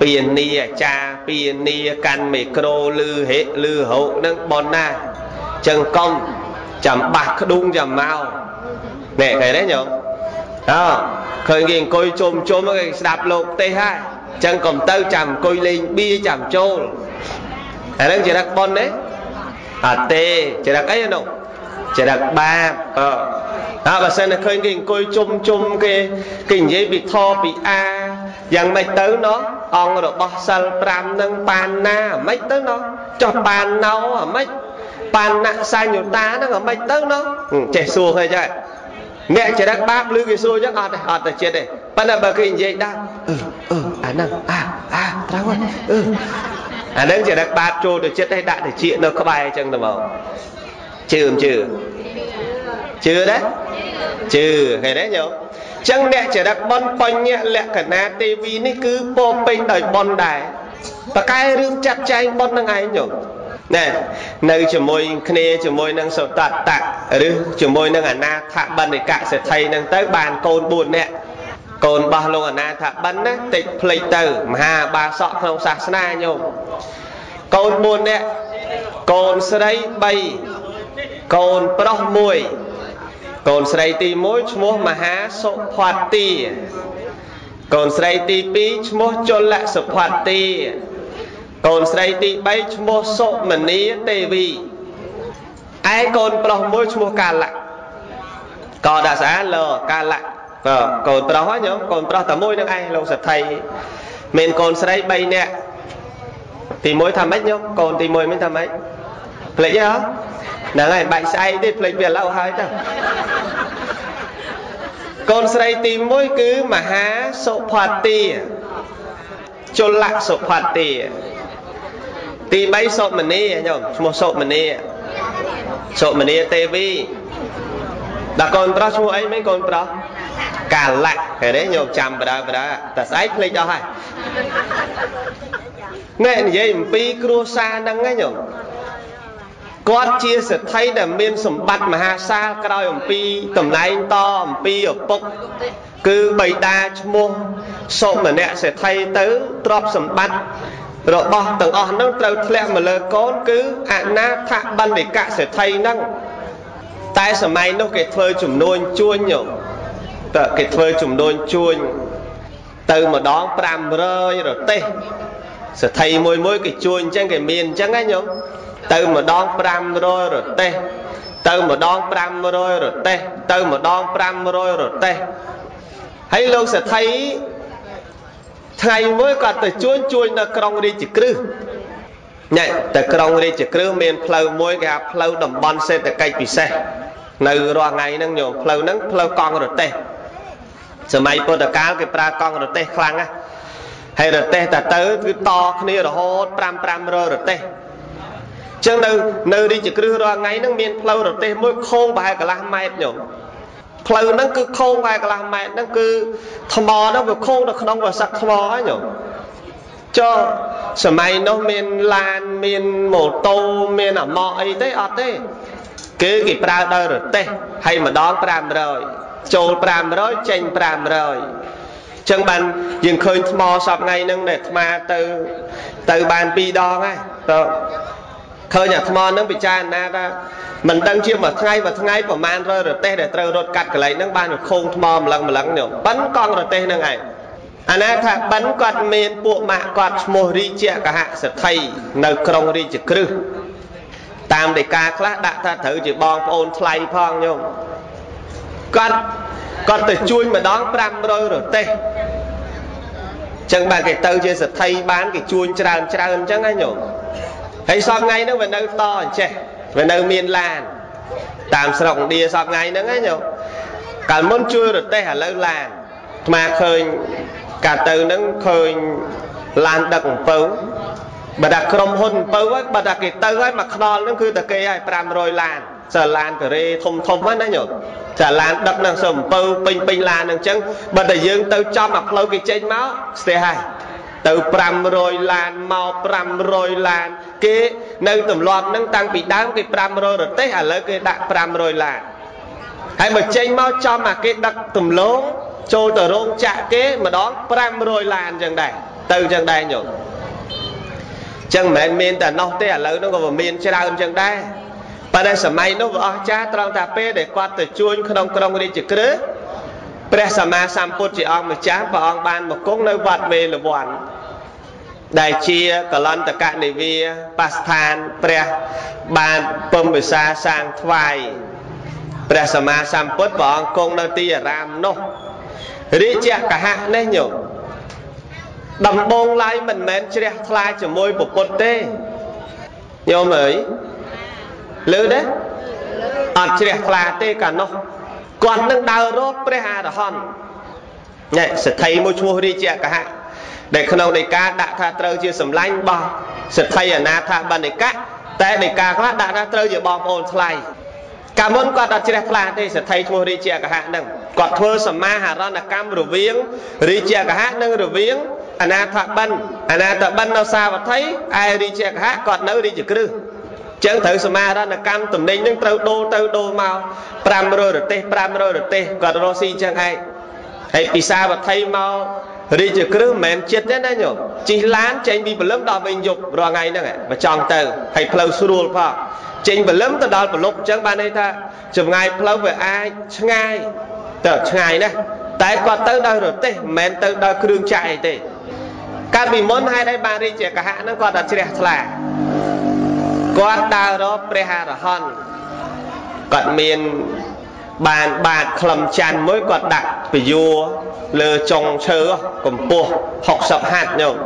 A: ពីនីអាចារ្យពីនីកាន់មីក្រូលឺហេលឺហោនឹងប៉ុនណាចឹងកុំចាំបាស់ក្ដុងចាំមកនេះឃើញទេញោម អើឃើញគេអង្គុយជុំជុំគេស្ដាប់លោកទេហើយចឹងកុំទៅចាំអង្គុយលេងបៀចាំចូលអាហ្នឹងជារឹកប៉ុនទេអត់ទេចរិតអីនោះចរិតបាបអើហើយបើសិនតែឃើញគេអង្គុយជុំជុំគេគេនិយាយពីធពីអាយ៉ាងម៉េចទៅណោះអង្គរបស់សិល5នឹងបានណាអាម៉េចទៅណោះចុះបានណោអាម៉េចបានណសញ្ញុតាហ្នឹងអាម៉េចទៅណោះចេះសួរឃើញហើយ អ្នកចរិតបាបឬគេសួរចឹងអត់ទេអត់ទៅចិត្តទេប៉ុន្តែបើគេនិយាយដាក់អឺអឺអាហ្នឹងអាអាត្រូវហើយអឺអានឹងចរិតបាបចូលទៅចិត្តឲ្យដាក់តិចនៅក្បែរអញ្ចឹងទៅមកជឿមិនជឿជឿទេជឿឃើញទេញោមចឹងអ្នកចរិតបនបញ្ញលក្ខណៈទេវីនេះគឺពោពេញដោយបនដែរបកែរឿងចាត់ចែងបននឹងឯងញោម ណែនៅជាមួយគ្នាជាមួយនឹងសតតៈឬជាមួយនឹងអនាថបណ្ឌិកសេដ្ឋីនឹងទៅបានកូន4នាក់កូនរបស់លោកអនាថាបិណ្ឌណាតិចភ្លេចទៅមហាបាសកក្នុងសាសនាញោមកូន4នាក់កូនស្រី3កូនប្រុស1កូនស្រីទី1ឈ្មោះមហាសុផាទីកូនស្រីទី2ឈ្មោះជលសុផាទី កូនស្រីទី3ឈ្មោះសុមនីទេវីឯកូនប្រុសមួយឈ្មោះកាលៈកដាក់ស្អាលកាលៈបាទកូនប្រុសហ្នឹងញោមកូនប្រុសតែមួយនឹងឯងលោកសទ្ធិមានកូនស្រី3នាក់ទី1ថាម៉េចញោមកូនទី1មិនថាម៉េចភ្លេចហ៎ហ្នឹងហើយបាច់ស្អែកទេភ្លេចវាឥឡូវហើយទៅកូនស្រីទី1គឺមហាសុផាទីជលៈសុផាទី ទី3សុមនីញោមឈ្មោះសុមនីសុមនីទេវីដល់កូនប្រុសឈ្មោះអីមិញកូនប្រុសកាលៈឃើញទេញោមចាំបដាបដាតែស្អែកភ្លេចអស់ហើយណែនិយាយអំពីគ្រួសារហ្នឹងណាញោមគាត់ជាសេដ្ឋីដែលមានសម្បត្តិមហាសាលក្រោយអំពីតំណែងតអំពីឪពុក គឺបៃតាឈ្មោះសុមនៈសេដ្ឋីទៅទ្រព្យសម្បត្តិ របស់ទាំងអស់ហ្នឹងត្រូវធ្លាក់មកលើកូនគឺអនាថបណ្ឌិកសេដ្ឋីហ្នឹងតែសម័យនោះគេធ្វើចំនួនជួញញោមតើគេធ្វើចំនួនជួញទៅម្ដង500រទេសសេដ្ឋីមួយមួយគេជួញអញ្ចឹងគេមានអញ្ចឹងណាញោមទៅម្ដង500រទេសទៅម្ដង500រទេសទៅម្ដង500រទេសហើយលោកសេដ្ឋី ថ្ងៃមួយគាត់ទៅជួញជួញនៅក្រុងរាជក្រឹសណែតែក្រុងរាជក្រឹសមានផ្លូវមួយគេហៅផ្លូវតំបន់សេដ្ឋកិច្ចពិសេសនៅរាល់ថ្ងៃហ្នឹងញោមផ្លូវហ្នឹងផ្លូវកង់រទេះសម័យពុទ្ធកាលគេប្រើកង់រទេះខ្លាំងណាស់ហើយរទេះតែទៅគឺតគ្នារហូត5 500រទេះចឹងនៅនៅរាជក្រឹសរាល់ថ្ងៃហ្នឹងមានផ្លូវរទេះមួយខោងប្រហែលកន្លះម៉ែត្រញោម ផ្លូវហ្នឹងគឺខោងប្រហែលកន្លះម៉ែត្រហ្នឹងគឺថ្មហ្នឹងវាខោងនៅក្នុងវស័កថ្មហ្នឹងញោមចុះសម័យនោះមានឡានមានម៉ូតូមានអាម៉ោអីទេអត់ទេគឺគេប្រើដោយរទេះហើយម្ដង500ចូល500ចេញ500ចឹងបានយើងឃើញថ្មសពថ្ងៃហ្នឹងដែលអាត្មាទៅទៅបាន2ដងហើយទៅ ឃើញអាថ្មហ្នឹងពិចារណាថាមិនដឹងជាមួយថ្ងៃមួយថ្ងៃប្រហែលរយរទេសដែលត្រូវរត់កាត់កន្លែងហ្នឹងបានខូងថ្មម្លឹងម្លឹងនេះប៉ិនកង់រទេសហ្នឹងឯងអាណាថាបិណ្ឌគាត់មានពួកម៉ាក់គាត់ឈ្មោះរាជាកហសទ្ធិនៅក្រុងរាជក្រឹសតាមដីកាខ្លះដាក់ថាត្រូវជាបងប្អូនថ្លៃផងញោមគាត់គាត់ទៅជួញម្ដង500រទេសចឹងបើគេទៅជាសទ្ធិបានគេជួញច្រើនច្រើនអញ្ចឹងណាញោម ហើយសពថ្ងៃហ្នឹងវានៅតអញ្ចេះវានៅមានឡាន តាមស្រុកឥណ្ឌាសពថ្ងៃហ្នឹងណាញោមកាលមុនជួយរទេសឥឡូវឡានអាត្មាឃើញកាលទៅហ្នឹងឃើញឡានដឹកអំពៅបើថាក្រុមហ៊ុនអំពៅហើយបើថាគេទៅហើយមួយខ្នល់ហ្នឹងគឺតែគេហើយ500ឡានសាឡានការ៉េធំធំហ្នឹងណាញោមសាឡានដឹកនឹងសអំពៅពេញពេញឡានហ្នឹងអញ្ចឹងបើតែយើងទៅចំអាផ្លូវគេចេញមកស្ទះហើយ ទៅ500ឡានមក500ឡាន គេនៅទម្លាប់ហ្នឹងតាំងពីដើមគេ500រទេសឥឡូវគេដាក់500ឡានហើយបើចេញមកចំអាគេដឹកទំលងចូលទៅរោងចក្រគេម្ដង500ឡានអញ្ចឹងដែរទៅអញ្ចឹងដែរញោមចឹងមិនមែនមានតែនោះទេឥឡូវនោះក៏មានច្រើនអញ្ចឹងដែរប៉ុន្តែសម័យនោះវាអស្ចារ្យត្រង់ថាពេលដែលគាត់ទៅជួញក្នុងក្រុងរាជក្រឹសព្រះសម្មាសម្ពុទ្ធជាអង្គម្ចាស់ព្រះអង្គបានមកគង់នៅវត្តវេលវ័ន ដែលជាកលន្តកនិវាបស្ថានព្រះបានពំវិសាសាងថ្វាយព្រះសម្មាសម្ពុទ្ធព្រះអង្គគង់នៅទីអារាមនោះរាជកហៈនេះញោមដំបងឡើយមិនមែនជ្រះថ្លាជាមួយពុទ្ធទេញោមអើយលឺទេអត់ជ្រះថ្លាទេកាលនោះគាត់នឹងដើររកព្រះអរហន្តណែសទ្ធិមួយឈ្មោះរាជាកហៈ ដែលក្នុងនៃការដាក់ថាត្រូវជាសម្លាញ់របស់សទ្ធិអនាថាបណ្ឌិកៈតែនៃការខ្លះដាក់ថាត្រូវជាបងប្អូនថ្លៃកាលមុនគាត់អត់ជ្រះថ្លាទេសទ្ធិឈ្មោះរាជាកហៈហ្នឹងគាត់ធ្វើសមាហរណកម្មរវាងរាជាកហៈនិងរវាងអនាថបិណ្ឌអនាថបិណ្ឌនៅសាវត្ថីឯរាជកហៈគាត់នៅរាជក្រឹសចឹងត្រូវសមារណកម្មតំណែងនឹងត្រូវដូរទៅដូរមក500រទេស500រទេសគាត់រស់ស៊ីចឹងឯងហើយពីសាវត្ថីមក រាជក្រឹសមិនមែនចិត្តទេណាញោមជិះឡានចេញពីព្រលឹមដល់វិញយប់រាល់ថ្ងៃហ្នឹងបើចង់ទៅហើយផ្លូវស្រួលផងចេញព្រលឹមទៅដល់ព្រលប់អញ្ចឹងបានន័យថាចម្ងាយផ្លូវវាអាចឆ្ងាយទៅឆ្ងាយណាស់តែគាត់ទៅដោយរទេះមិនមែនទៅដោយគ្រឿងចាក់អីទេកាលពីមុនហេតុអីបានរាជាកហៈហ្នឹងគាត់តែជ្រះថ្លាគាត់ដើររកព្រះអរហន្តគាត់មាន បានបាតក្លឹមច័ន្ទមួយគាត់ដាក់ពយោលើចុងឈើកម្ពស់60ហត្ថញោម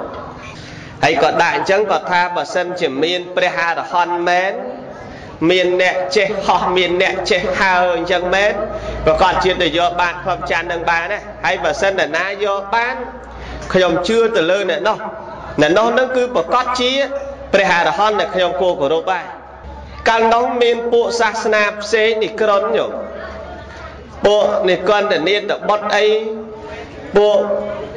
A: ហើយគាត់ដាក់អញ្ចឹងគាត់ថាបើសិនជាមានព្រះអរហន្តមែនមានអ្នកចេះហោះមានអ្នកចេះហើអញ្ចឹងមែនប្រកាសជាតិទៅយកបានក្លឹមច័ន្ទនឹងបានណាហើយបើសិនតែណាយកបានខ្ញុំជឿទៅលើអ្នកនោះអ្នកនោះនឹងគឺប្រកាសជាព្រះអរហន្តដែលខ្ញុំគួរគោរពដែរកាលនោះមានពួកសាសនាផ្សេងនេះក្រុនយោ ពួកនិកន្តនេតបុតអីពួក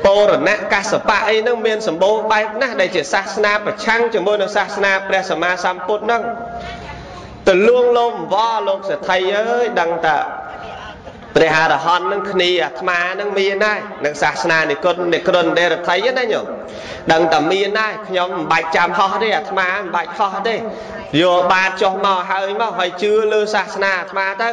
A: បូរណៈកសបៈអីហ្នឹងមានសម្បូរបែបណាស់ដែលជាសាសនាប្រឆាំងជាមួយនឹងសាសនាព្រះសម្មាសម្ពុទ្ធហ្នឹងទៅលួងលោមវល់លោកសទ្ធិអើយដឹងតាព្រះអរហន្តនឹងគ្នាអាត្មានឹងមានដែរនឹងសាសនានិគុណនិក្រនដេរថៃណាញោមដឹងតែមានដែរខ្ញុំមិនបាច់ចាំហោះទេអាត្មាមិនបាច់ហោះទេយកបាតចុះមកហើយមកហើយជឿលើសាសនាអាត្មាទៅ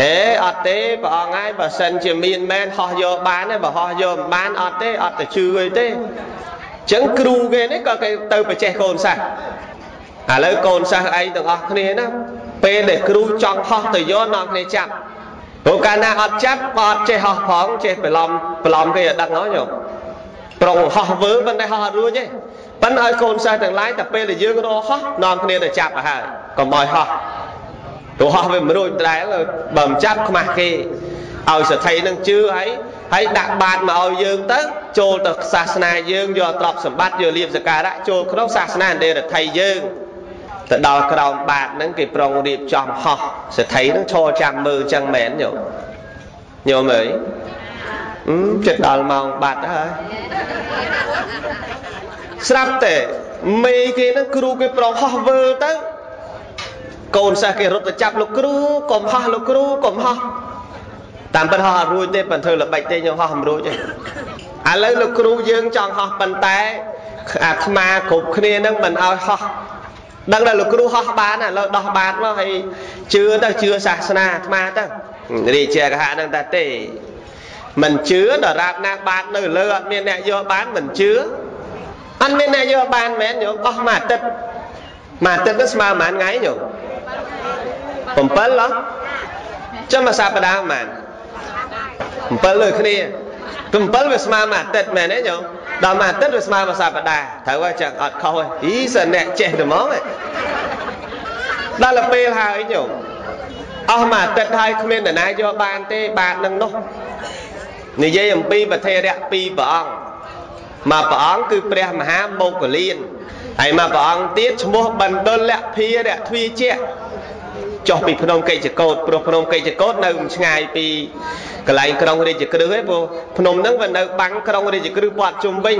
A: អេអត់ទេព្រះអង្គហើយបើសិនជាមានមែនហោះយកបានទេបើហោះយកមិនបានអត់ទេអត់ទៅជឿអីទេអញ្ចឹងគ្រូគេនេះក៏គេទៅបច្ចេះកូនសាសឥឡូវកូនសិស្សឯងទាំងអស់គ្នាណាពេលដែលគ្រូចង់ហោះទៅយកនាំគ្នាចាប់ព្រោះកាលណាអត់ចាប់អត់ចេះហោះផងចេះប្រឡំប្រឡំគេឲ្យដឹងហើយញោមប្រុងហោះវើប៉ុន្តែហោះអត់រួចទេប៉ុន្តែឲ្យកូនសិស្សទាំងឡាយតែពេលដែលយើងរកហោះនាំគ្នាទៅចាប់ទៅហើយកុំឲ្យហោះព្រោះហោះវាមិនរួចដែរបើមិនចាប់ខ្មាស់គេឲ្យសទ្ធិនឹងជឿហើយហើយដាក់បាតមកឲ្យយើងទៅចូលទៅសាសនាយើងយកទ្រព្យសម្បត្តិយកលៀបសការៈចូលក្នុងសាសនាអន្តរថៃយើងទៅដល់ក្រោមបាតហ្នឹងគេប្រុងរៀបចំហោះសទ្ធិហ្នឹងឈរចាំមើលចឹងមែនញោមញោមអើយអឺចិត្តដល់ម៉ោងបាត់ហើយស្រាប់តែមេគេហ្នឹងគ្រូគេប្រុងហោះវើទៅ កូនសិស្សគេរត់ទៅចាប់លោកគ្រូកុំហោះលោកគ្រូកុំហោះតាមពិតហោះអត់រួចទេប៉ុន្តែធ្វើល្បិចទេខ្ញុំហោះមិនរួចទេឥឡូវលោកគ្រូយើងចង់ហោះប៉ុន្តែអាត្មាគ្រប់គ្នានឹងមិនឲ្យហោះដឹងតែលោកគ្រូហោះបានឥឡូវដោះបានមកហើយជឿទៅជឿសាសនាអាត្មាទៅរាជាកហៈនឹងតែទេមិនជឿដរាបណាបាននៅលើអត់មានអ្នកយកបានមិនជឿអត់មានអ្នកយកបានមែនញោមអស់មួយអាទិត្យមួយអាទិត្យទៅស្មើប៉ុន្មានថ្ងៃញោម 7ហ៎ចាំមួយសប្តាហ៍ប៉ុន្មាន7លើគ្នាគឺ7វាស្មើមួយអាទិត្យមែនទេញោមដល់មួយអាទិត្យវាស្មើមួយសប្តាហ៍ត្រូវហើយចឹងអត់ខុសទេអីសិនអ្នកចេះតែហ្មងដល់ទៅពេលហើយញោមអស់មួយអាទិត្យហើយគ្មាននរណាយកបានទេបាតនឹងនោះនិយាយអំពីប្រធេរៈពីរព្រះអង្គមកព្រះអង្គគឺព្រះមហាមោគលានហើយមកព្រះអង្គទៀតឈ្មោះបណ្ឌលៈភារៈទ្វាជៈ ចុះពីភ្នំកិច្ចកោតព្រោះភ្នំកិច្ចកោតនៅឆ្ងាយពីកន្លែងក្រុងរាជក្រឹសឯងព្រោះភ្នំហ្នឹងវានៅបាំងក្រុងរាជក្រឹសព័ទ្ធជុំវិញ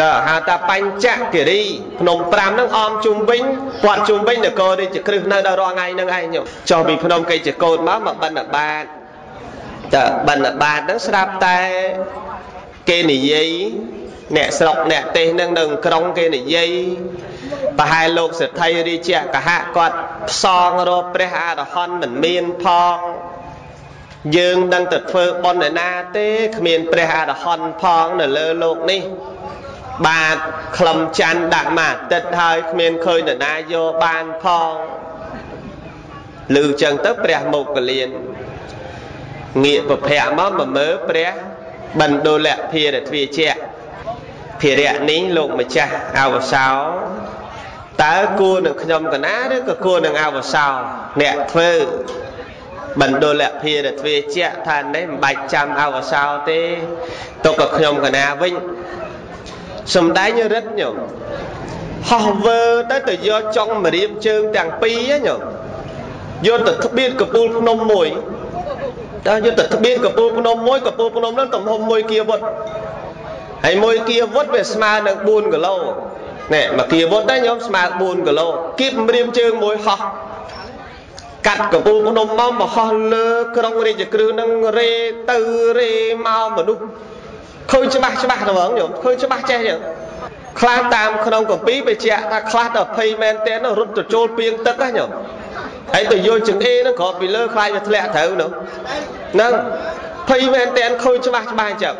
A: តើហៅថាបញ្ចគិរីភ្នំ5ហ្នឹងអមជុំវិញព័ទ្ធជុំវិញនគររាជក្រឹសនៅដល់រាល់ថ្ងៃហ្នឹងឯងញោមចុះពីភ្នំកិច្ចកោតមកមកបណ្ឌបាតតើបណ្ឌបាតហ្នឹងស្រាប់តែគេនិយាយអ្នកស្រុកអ្នកទេសនឹងនៅក្រុងគេនិយាយ ប្រហែលលោកសេដ្ឋីរាជកហៈគាត់ផ្សងរកព្រះអរហន្តមិនមានផងយើងនឹងទៅធ្វើបុណ្យណាទេគ្មានព្រះអរហន្តផងនៅលើលោកនេះបាទខ្លឹមច័ន្ទដាក់មកអាទិត្យហើយគ្មានឃើញនរណាយកបានផងឮចឹងទៅព្រះមុគលានងាកប្រភ័ក្រមកមកមើលព្រះបណ្ឌលភារទ្វាជៈភារៈនេះលោកម្ចាស់អវសោ តើគួរនឹងខ្ញុំកណាឬក៏គួរនឹងអវសោអ្នកធ្វើបណ្ឌលភារទ្វាជៈថានេះមិនបាច់ចាំអវសោទេទុកក៏ខ្ញុំកណាវិញសំដែងរិទ្ធញោមហោះវើទៅទៅយកចុងម្រាមជើងទាំងពីរញោមយកទៅត្បៀតកពូលភ្នំមួយតើយកទៅត្បៀតកពូលភ្នំមួយកពូលភ្នំហ្នឹងទំហំ1គីវុតហើយមួយគៀវុតវាស្មើនឹង4គីឡូ នេះមួយគៀវុតដែរញោមស្មើ4គីឡូគៀបម្រាមជើងមួយហោះកាត់កំពូលភ្នំមកមកហោះលើក្រុងរាជក្រឹសនឹងរេទៅរេមកមនុស្សឃើញច្បាស់ច្បាស់ទៅហ្មងញោមឃើញច្បាស់ចេះចឹងខ្លាតាមក្នុងកម្ពីបញ្ជាក់ថាខ្លះទៅ20មែនតើរត់ទៅចូលពីងទឹកណាញោមហើយទៅយកចង្អេនឹងគ្របពីលើខ្លាចវាធ្លាក់ត្រូវនោះហ្នឹង20មែនតើឃើញច្បាស់ច្បាស់អញ្ចឹង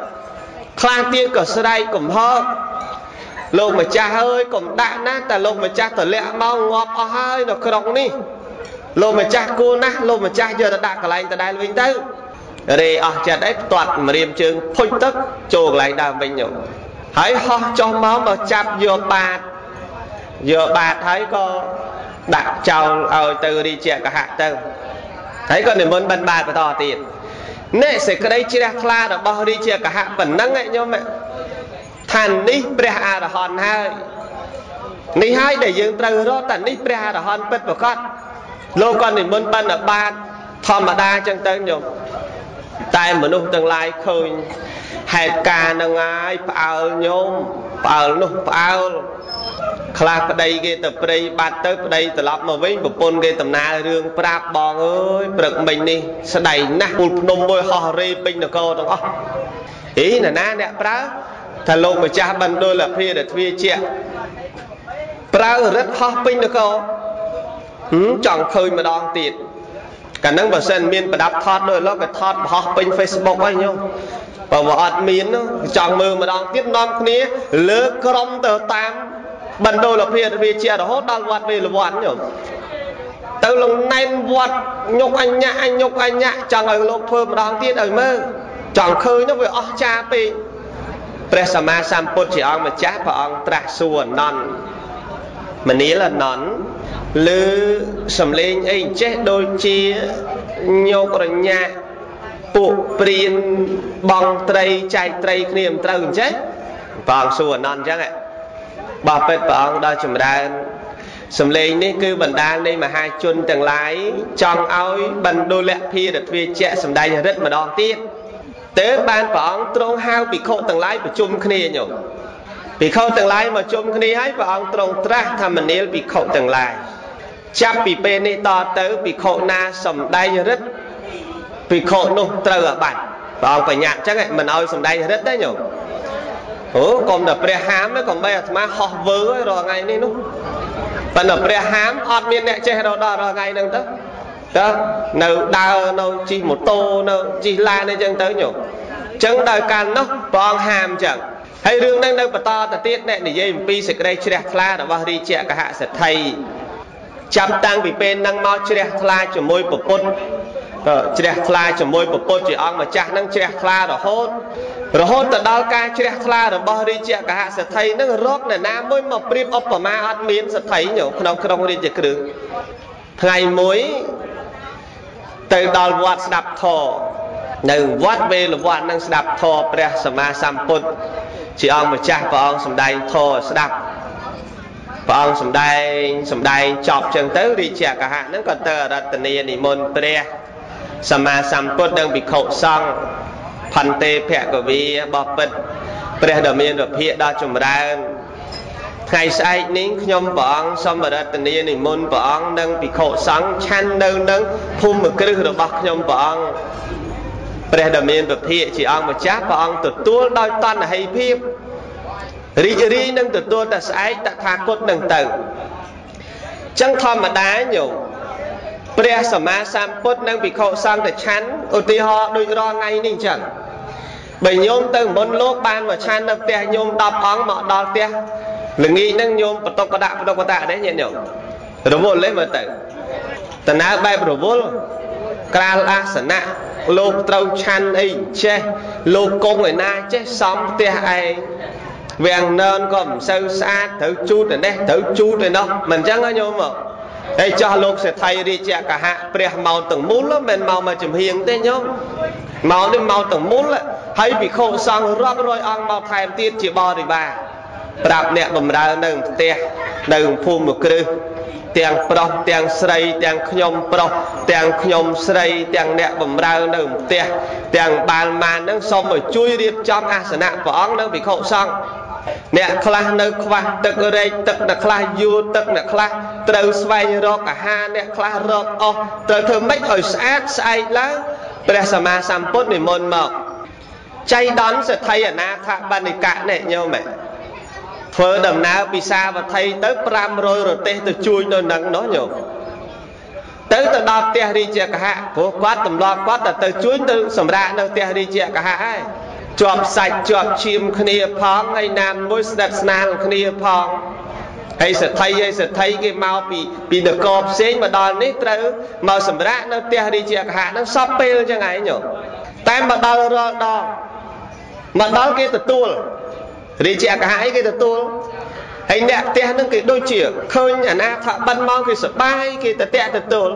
A: ខ្លះទៀតក៏ស្រែកកំហក លោកម្ចាស់អើយកុំដាក់ណាតែលោកម្ចាស់តលាក់មកងាប់អស់ហើយនៅក្រុងនេះលោកម្ចាស់គួរណាស់លោកម្ចាស់យកទៅដាក់កន្លែងដដែលវិញទៅរេអស់ចិត្តអីផ្ទាត់ម្រាមជើងភុចទឹកចូលកន្លែងដើមវិញខ្ញុំហើយហោះចុះមកមកចាប់យកបាតយកបាតហើយក៏ដាក់ចោលឲ្យទៅរាជកហៈទៅហើយក៏និមន្តបិណ្ឌបាតបន្តទៀតនេះសេចក្តីជ្រះថ្លារបស់រាជាកហៈប៉ុណ្ណឹងញោម ថានេះព្រះអរហន្តហើយនេះហើយដែលយើងត្រូវរកតែនេះព្រះអរហន្តពិតប្រកបលោកក៏និមន្តបណ្ឌបាតធម្មតាចឹងទៅញោមតែមនុស្សទាំងឡាយឃើញហេតុការណ៍នឹងហើយផ្អើលញោមផ្អើលនោះផ្អើលខ្លះប្តីគេទៅព្រៃបាត់ទៅប្តីត្រឡប់មកវិញប្រពន្ធគេដំណើររឿងប្រាប់បងអើយព្រឹកមិញនេះស្ដីណាស់ពូលភ្នំមួយហោះរេពេញនគរទាំងអស់អីណាណាអ្នកប្រើ ថាលោកម្ចាស់បណ្ឌុលអភិរទ្វាជាប្រើរិទ្ធហោះពេញនគរចង់ឃើញម្ដងទៀតកាលហ្នឹងបើសិនមានប្រដាប់ថតដូចឥឡូវក៏ថតបោះពេញ Facebook ហើយញោមបើបើអត់មានចង់មើលម្ដងទៀតនាំគ្នា លើកក្រុមទៅតាមបណ្ដោលភាទវាជារហូតដល់វត្តវេលវត្តញោមទៅលងណែនវត្តញុកអញ្ញៈអញុកអញ្ញៈចង់ឲ្យលោកធ្វើម្ដងទៀតឲ្យមើលចង់ឃើញនោះវាអស់ចាពេក ព្រះសម្មាសម្ពុទ្ធជាអង្គម្ចាស់ព្រះអង្គត្រាស់សួរអនន្តមនាលអនន្តឬសំលេងអីចេះដូចជាញោករញ្ញាពួកព្រានបងត្រីចែកត្រីគ្នាមិនត្រូវអញ្ចឹងព្រះអង្គសួរអនន្តអញ្ចឹងបោះពេតព្រះអង្គដល់ចម្រើនសំឡេងនេះគឺបណ្ដាលនៃមហាជនទាំងឡាយចង់ឲ្យបណ្ឌុលភារទ្វាជាសម្ដែងរិទ្ធម្ដងទៀត ទើបបានព្រះអង្គទ្រង់ហៅភិក្ខុទាំងឡាយប្រជុំគ្នាញោមភិក្ខុទាំងឡាយមកជុំគ្នាហើយព្រះអង្គទ្រង់ត្រាស់ថាមនាលភិក្ខុទាំងឡាយចាប់ពីពេលនេះតទៅភិក្ខុណាសំដែងរិទ្ធភិក្ខុនោះត្រូវអាបត្តិព្រះអង្គបញ្ញត្តិអញ្ចឹងមិនឲ្យសំដែងរិទ្ធទេញោមអូកុំតែព្រះហាមកុំបីអាត្មាហោះវើហើយរាល់ថ្ងៃនេះនោះប៉ុន្តែព្រះហាមអត់មានអ្នកចេះរដល់រាល់ថ្ងៃហ្នឹងទៅ តើនៅដើរនៅជិះម៉ូតូនៅជិះឡានអីចឹងទៅញោមអញ្ចឹងដោយការនោះព្រះអង្គហាមអញ្ចឹងហើយរឿងហ្នឹងនៅបន្តទៅទៀតអ្នកនិយាយអំពីសេចក្តីជ្រះថ្លារបស់រាជាកហសិទ្ធិចាប់តាំងពីពេលហ្នឹងមកជ្រះថ្លាជាមួយប្រពុតជ្រះថ្លាជាមួយប្រពុតជាអង្គម្ចាស់ហ្នឹងជ្រះថ្លារហូតរហូតទៅដល់ការជ្រះថ្លារបស់រាជាកហសិទ្ធិហ្នឹងរកអ្នកណាមួយមកប្រៀបឧបមាអត់មានសិទ្ធិញក្នុងក្នុងរាជគ្រឿងថ្ងៃមួយ ទៅដល់វត្តស្ដាប់ធម៌នៅវត្តវេលវត្តនឹងស្ដាប់ធម៌ព្រះសម្មាសម្ពុទ្ធជាអង្គម្ចាស់ព្រះអង្គសម្ដែងធម៌ស្ដាប់ព្រះអង្គសម្ដែងសម្ដែងចប់ចឹងទៅរាជាកហៈហ្នឹងក៏ទៅអរតនីនិមន្តព្រះសម្មាសម្ពុទ្ធនិងភិក្ខុសង្ឃផន្តេភគវីបបិទ្ធព្រះដ៏មានវិភាកដ៏ចម្រើន ថ្ងៃស្អែកនេះខ្ញុំព្រះអង្គសូមរតនានិមន្តព្រះអង្គនិងភិក្ខុសង្ឃឆាន់នៅនឹងភូមិគ្រឹះរបស់ខ្ញុំព្រះអង្គព្រះដ៏មានវិភាកជាអង្គម្ចាស់ព្រះអង្គទទួលដោយតណ្ហិភាពរីករាយនឹងទទួលតែស្អែកតថាគតនឹងទៅចឹងធម្មតាញោមព្រះសម្មាសម្ពុទ្ធនិងភិក្ខុសង្ឃទៅឆាន់ឧទាហរណ៍ដូចរាល់ថ្ងៃនេះចឹងបើញោមទៅមុនលោកបានមកឆាន់នៅផ្ទះញោម10អង្គមកដល់ផ្ទះ ល្ងាចហ្នឹងញោមបតុកបដាក់បតុកបដាក់ដែរញាតិញោមរវល់ទេមើលទៅតើបែបរវល់ក្រាលអាសនៈលោកត្រូវឆាន់អីចេះលោកគង់ឯណាចេះសំផ្ទះឯងវាំងនើនក៏មិនសូវស្អាតត្រូវជូតទៅនេះត្រូវជូតទៅនោះមិនអញ្ចឹងញោមមកហើយចោះលោកសេដ្ឋីរាជកហៈព្រះមកទាំងមូលមិនមកមកចំហៀងទេញោមមកនេះមកទាំងមូលហើយភិក្ខុសង្ឃរាប់រយអង្គមកថែមទៀតជាបរិបារ ប្រាប់អ្នកបំរើនៅផ្ទះនៅភូមិគ្រឹះទាំងប្រុសទាំងស្រីទាំងខ្ញុំប្រុសទាំងខ្ញុំស្រីទាំងអ្នកបំរើនៅផ្ទះទាំងបាល់ម៉ាននឹងសូមឲ្យជួយរៀបចំអាសនៈព្រះអង្គនៅភិក្ខុសង្ឃអ្នកខ្លះនៅខ្វះទឹករែកទឹកអ្នកខ្លះយួរទឹកអ្នកខ្លះត្រូវស្វែងរកអាហារអ្នកខ្លះរកអស់ត្រូវធ្វើម៉េចឲ្យស្អាតស្អែកឡើងព្រះសម្មាសម្ពុទ្ធនិមន្តមកចៃដន្យសទ្ធិអនាថបណ្ឌិកៈនេះញោម ធ្វើដំណើរពីសាវត្ថីទៅ500រទេសទៅជួយនៅនឹងនោះញោមទៅទៅដល់ផ្ទះរាជាកហៈព្រោះគាត់ទម្លាប់គាត់ទៅទៅជួយទៅសម្រាប់នៅផ្ទះរាជាកហៈហើយជាប់សាច់ជាប់ឈាមគ្នាផងហើយណាមួយស្និទ្ធស្នាលគ្នាផងហើយសទ្ធិហើយសទ្ធិគេមកពីពីនគរផ្សេងមកដល់នេះត្រូវមកសម្រាប់នៅផ្ទះរាជាកហៈហ្នឹងសពពេលចឹងឯងញោមតែមកដល់រាល់ដងមកដល់គេទទួល រាជាកហៈអីគេទទួលហើយអ្នកផ្ទះហ្នឹងគេដូចជាឃើញអាណាថាបិណ្ឌមកគេសបាយគេតតាក់ទទួល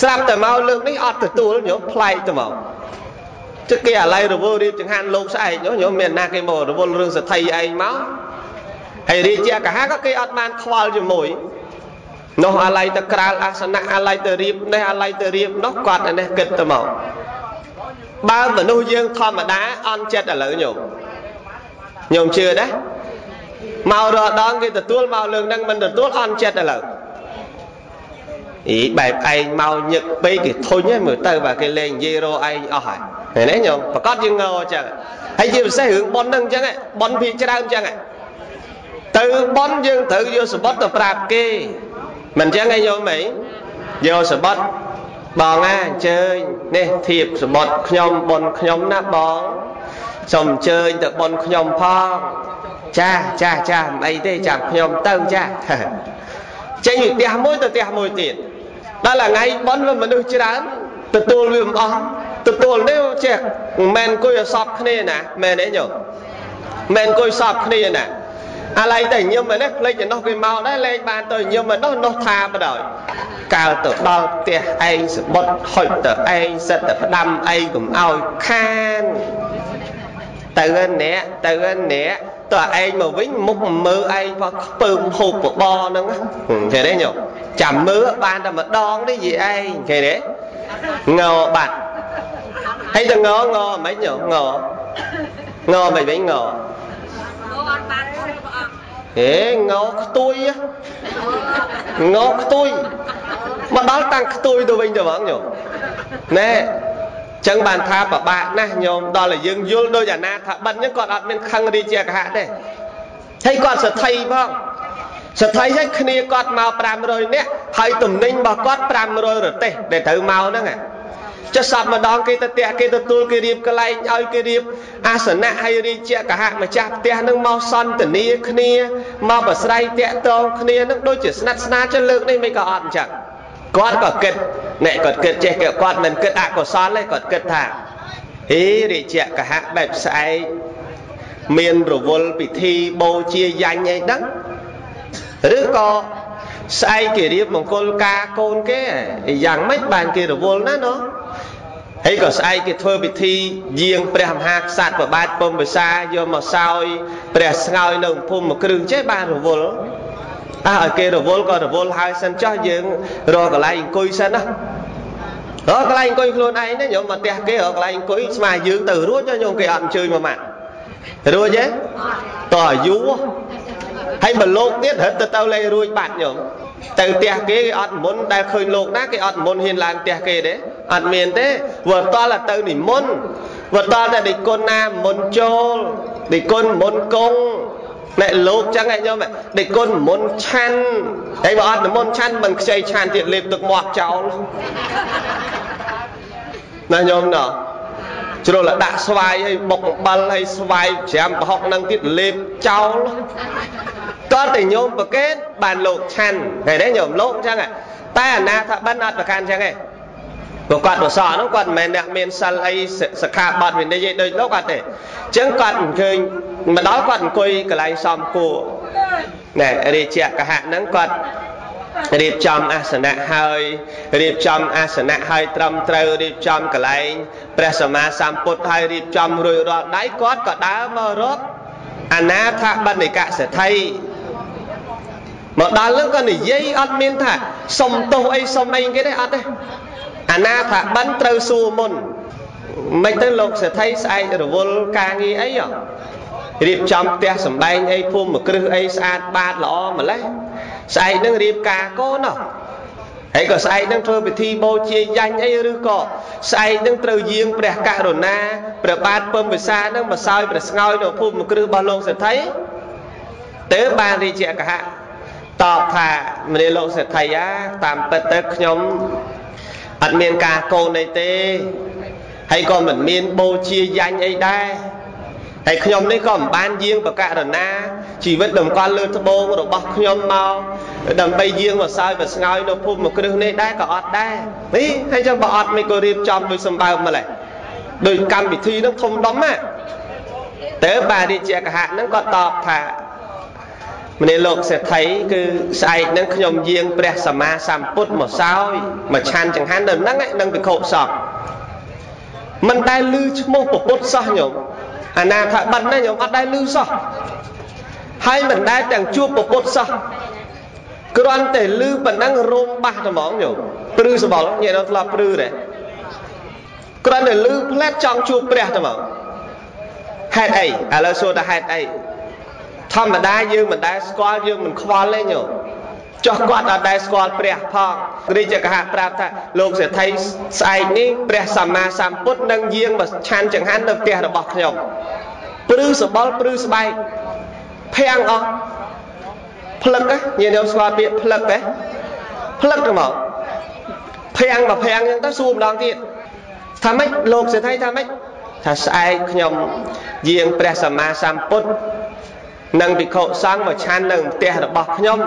A: ស្រាប់តែមកលើកនេះអត់ទទួលញោមប្លែកទៅមកចឹងគេអាឡ័យរវល់រៀបចង្ហាន់លោកស្អែកញោមមានណាគេមករវល់រឿងសទ្ធិឯងមកហើយរាជាកហាក៏គេអត់បានខ្វល់ជាមួយនោះអាឡ័យទៅក្រាលអាសនៈអាឡ័យទៅរៀបនេះអាឡ័យទៅរៀបនោះគាត់អានេះគិតទៅមកបើមនុស្សយើងធម្មតាអន់ចិត្តឥឡូវញោម ញោមជឿដែរមករដងគេទទួលមកលើកហ្នឹងមិនទទួលអន់ចិត្តឥឡូវអីបែបឯងមកញឹកពេកគេធុញហ្នឹងមើលទៅបើគេលេងនិយាយរកឯងអស់ហើយឃើញទេញោមប្រកាសយើងងអញ្ចឹងហើយជាពិសេសរឿងប៉ុនហ្នឹងអញ្ចឹងប៉ុនភីច្រើនអញ្ចឹងទៅប៉ុនយើងត្រូវយកសបុតទៅប្រាប់គេមិនអញ្ចឹងឯងញោមអីយកសបុតបងណាអញ្ជើញនេះធៀបសបុតខ្ញុំប៉ុនខ្ញុំណាបង សូមអញ្ជើញទៅប៉ុនខ្ញុំផងចាចាចាមិនអីទេចាំខ្ញុំទៅចាចេញពីផ្ទះមួយទៅផ្ទះមួយទៀតដល់ថ្ងៃប៉ុនវាមនុស្សច្រើនទទួលវាមិនអស់ទទួលនេះចេះមិនមែនអង្គុយឲ្យសពគ្នាណាមែនទេញោមមែនអង្គុយសពគ្នាណាអាឡៃតែញឹមហ្នឹងផ្លេចចំណោះគេមកដែរលេងបានទៅញឹមឯនោះនោះថាបដ ாய் កាលទៅដល់ផ្ទះឯងសបុតហុចទៅឯងសិតតែផ្ដាំឯងកុំឲ្យខាន ទៅអ្នកទៅអ្នកតើឯងមកវិញមុខមើលឯងបោះខ្ពើមហូបបបហ្នឹងឃើញទេញោមចាំមើលបានតែម្ដងនេះយីឯងឃើញទេងើបាត់ហើយទៅងើងើមិនញោមងើងើមិនវិញងើងើអត់បានព្រះអង្គហេងោខ្ទួយងោខ្ទួយមកដល់តាំងខ្ទួយទៅវិញទៅហ្មងញោមណែ ចឹងបានថាប្របាកណាស់ញោមដល់តែយើងយល់ដោយអាណាថាបិណ្ឌអញ្ចឹងគាត់អត់មានខឹងរាជាកហៈទេហើយគាត់សទ្ធិផងសទ្ធិឲ្យគ្នាគាត់មក500នាក់ហើយទំនិញរបស់គាត់500រទេស ដែលត្រូវមកហ្នឹងចុះសពម្ដងគេទៅផ្ទះគេទទួលគេរៀបកន្លែងឲ្យគេរៀបអាសនៈហើយរាជាកហៈម្ចាស់ផ្ទះនឹងមកសន្ទនាគ្នាមកប្រស្រ័យតាក់ទងគ្នានឹងដូចជាស្និទ្ធស្នាលចុះលើកនេះមិនក៏អត់អញ្ចឹងគាត់ក៏គិតអ្នកគាត់គិតចេះគាត់មិនគិតអកុសលទេគាត់គិតថាហេរាជកហៈបែបស្អែកមានរវល់ពិធីបូជាយ៉ាញ់អីហ្នឹងឬក៏ស្អែកគេរៀបមង្គលការកូនគេយ៉ាងម៉េចបានគេរវល់ណាណោះហើយក៏ស្អែកគេធ្វើពិធីយាងព្រះមហាក្សត្រប្របាទពំពិសាយកមកសោយព្រះស្ងោយនៅភូមិមួយគ្រឿងចេះបានរវល់ អើឲ្យគេរវល់ក៏រវល់ហើយសិនចោះយើងរកកន្លែងអង្គុយសិនណារកកន្លែងអង្គុយខ្លួនឯងណាញោមមកផ្ទះគេរកកន្លែងអង្គុយស្មាយើងទៅរួចញោមគេអត់អញ្ជើញមកម៉ាត់រួចទេតអាយុហើយមកលោកទៀតរត់ទៅទៅលេងរួចបាត់ញោមទៅផ្ទះគេគេអត់មុនដែលឃើញលោកណាគេអត់មុនហ៊ានឡើងផ្ទះគេទេអត់មានទេវត្តតទៅនិមន្តវត្តតតែនិគុណណាមុនចូលនិគុណមុនគង់ អ្នកលោកចឹងឯងញោមដេគុណមុនឆាន់ហើយបើអត់មុនឆាន់មិនខ្ចីឆាន់ទៀតលេបទឹកមាត់ចោលណាញោមណោះជ្រុលដាក់ស្វាយហើយបុកអំបិលហើយស្វាយច្រាមប្រហុកនឹងទៀតលេបចោលគាត់តែញោមប្រកេតបានលោកឆាន់ឃើញទេញោមលោកអញ្ចឹងតែអាណាថាបិណ្ឌអត់ប្រកាន់អញ្ចឹងទេ ព្រោះគាត់បសអហ្នឹងគាត់មិនមែនអ្នកមានសិលអីសិក្ខាបទវិន័យដូចលោកអត់ទេអញ្ចឹងគាត់អញ្ជើញមកដល់គាត់អង្គុយកន្លែងសំគួរណែរាជកហៈហ្នឹងគាត់រៀបចំអាសនៈហើយរៀបចំអាសនៈហើយត្រឹមត្រូវរៀបចំកន្លែងព្រះសម្មាសម្ពុទ្ធហើយរៀបចំរួចរាល់ដៃគាត់ក៏ដើរមករកអនាថបណ្ឌិកសេដ្ឋីមកដល់នឹងក៏និយាយអត់មានថាសុំទោសអីសុំអីគេទេអត់ទេ អាណាថាបិណ្ឌត្រូវសួរមុនមិនទៅលោកសេដ្ឋីស្អែករវល់ការងារអីរៀបចំផ្ទះសំបែងអីភូមិមួយគ្រឹះអីស្អាតបាតល្អម្លេះស្អែកនឹងរៀបការកូនហើយក៏ស្អែកនឹងធ្វើពិធីបូជាយ៉ាញ់អីឬក៏ស្អែកនឹងត្រូវយាងព្រះករុណាព្រះបាទពំពិសានឹងមកសោយព្រះស្ងោយនៅភូមិមួយគ្រឹះរបស់លោកសេដ្ឋីទៅបានរាជកហៈតបថាមនាលោកសេដ្ឋីអាតាមពិតទៅខ្ញុំ អត់មានការកូនអីទេហើយក៏មិនមានបូជាយ៉ាញ់អីដែរហើយខ្ញុំនេះក៏មិនបានយាងបកករណាជីវិតតម្កល់លើត្បូងរបស់ខ្ញុំមកដើម្បីយាងមកសើចមកស្ងោយនៅភូមិមកគ្រឹះនេះដែរក៏អត់ដែរនេះហើយចឹងបើអត់មិនក៏រៀបចំដោយសម្បើមម្លេះដោយកម្មវិធីនឹងធំដុំណាតើបារាជាកហៈនឹងក៏តបថា មនាលោកសេដ្ឋីគឺស្អែកនឹងខ្ញុំយាងព្រះសម្មាសម្ពុទ្ធមកសោយមកឆាន់ចង្ហាន់នៅហ្នឹងនឹងវិខុសពមិនដែលឮឈ្មោះពុទ្ធសោះញោមអាណាថាបិណ្ឌណាញោមអត់ដែលឮសោះហើយមិនដែលទាំងជួបពុទ្ធសោះគ្រាន់តែឮប៉ុណ្ណឹងរោមបាសត្មងញោមព្រឺសបល់ញាតិដល់ធ្លាប់ព្រឺដែរគ្រាន់តែលឺផ្លែតចង់ជួបព្រះទៅមកហេតុអីឥឡូវសួរថាហេតុអី ធម្មតាយើងមិនដែលស្គាល់យើងមិនខ្វល់ទេញោមចុះគាត់អត់ដែលស្គាល់ព្រះផងរាជកហៈប្រាប់ថាលោកសេដ្ឋីស្អែកនេះព្រះសម្មាសម្ពុទ្ធនឹងយាងមកឆានចង្ហាន់នៅផ្ទះរបស់ខ្ញុំព្រឺសបល់ព្រឺស្បែកភាំងអស់ផ្លឹកញាតិញោមស្គាល់ពាក្យផ្លឹកទេផ្លឹកទៅមកភាំងមកភាំងអញ្ចឹងទៅសួរម្ដងទៀតថាម៉េចលោកសេដ្ឋីថាម៉េចថាស្អែកខ្ញុំយាងព្រះសម្មាសម្ពុទ្ធ និងភិក្ខុសង្ឃមកឆាន់នៅផ្ទះរបស់ខ្ញុំ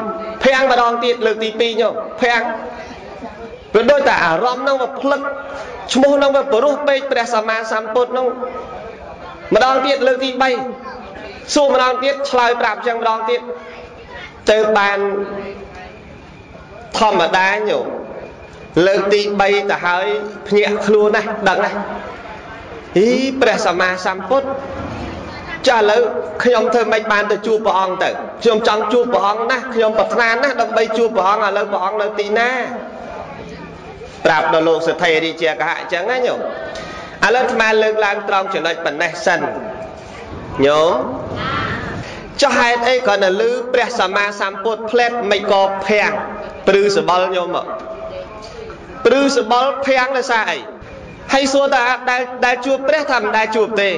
A: ភាំងម្ដងទៀតលើកទី2ញោមភាំងព្រោះដូចតែអារម្មណ៍នឹងវាផ្លឹកឈ្មោះនឹងវាបរុះពេកព្រះសម្មាសម្ពុទ្ធនឹងម្ដងទៀតលើកទី3សួរម្ដងទៀតឆ្លើយប្រាប់ចឹងម្ដងទៀតទៅបានធម្មតាញោមលើកទី3ទៅហើយភ្ញាក់ខ្លួនណាស់ដឹងណាអីព្រះសម្មាសម្ពុទ្ធ ចាឥឡូវខ្ញុំធ្វើម៉េចបានទៅជួបព្រះអង្គទៅខ្ញុំចង់ជួបព្រះអង្គណាស់ខ្ញុំប្រាថ្នាណាស់ដើម្បីជួបព្រះអង្គឥឡូវព្រះអង្គនៅទីណាប្រាប់ដល់លោកសទ្ធិរាជាកហៈអញ្ចឹងណាញោមឥឡូវអាត្មាលើកឡើងត្រង់ចំណុចប៉ុណ្ណេះសិនញោមចុះហេតុអីគ្រាន់តែលឺព្រះសម្មាសម្ពុទ្ធផ្លែតមិនក៏ភាំងព្រឺសបល់ញោមមកព្រឺសបល់ភាំងដោយសារអីហើយសួរតើដែលដែលជួបព្រះថាមិនដែលជួបទេ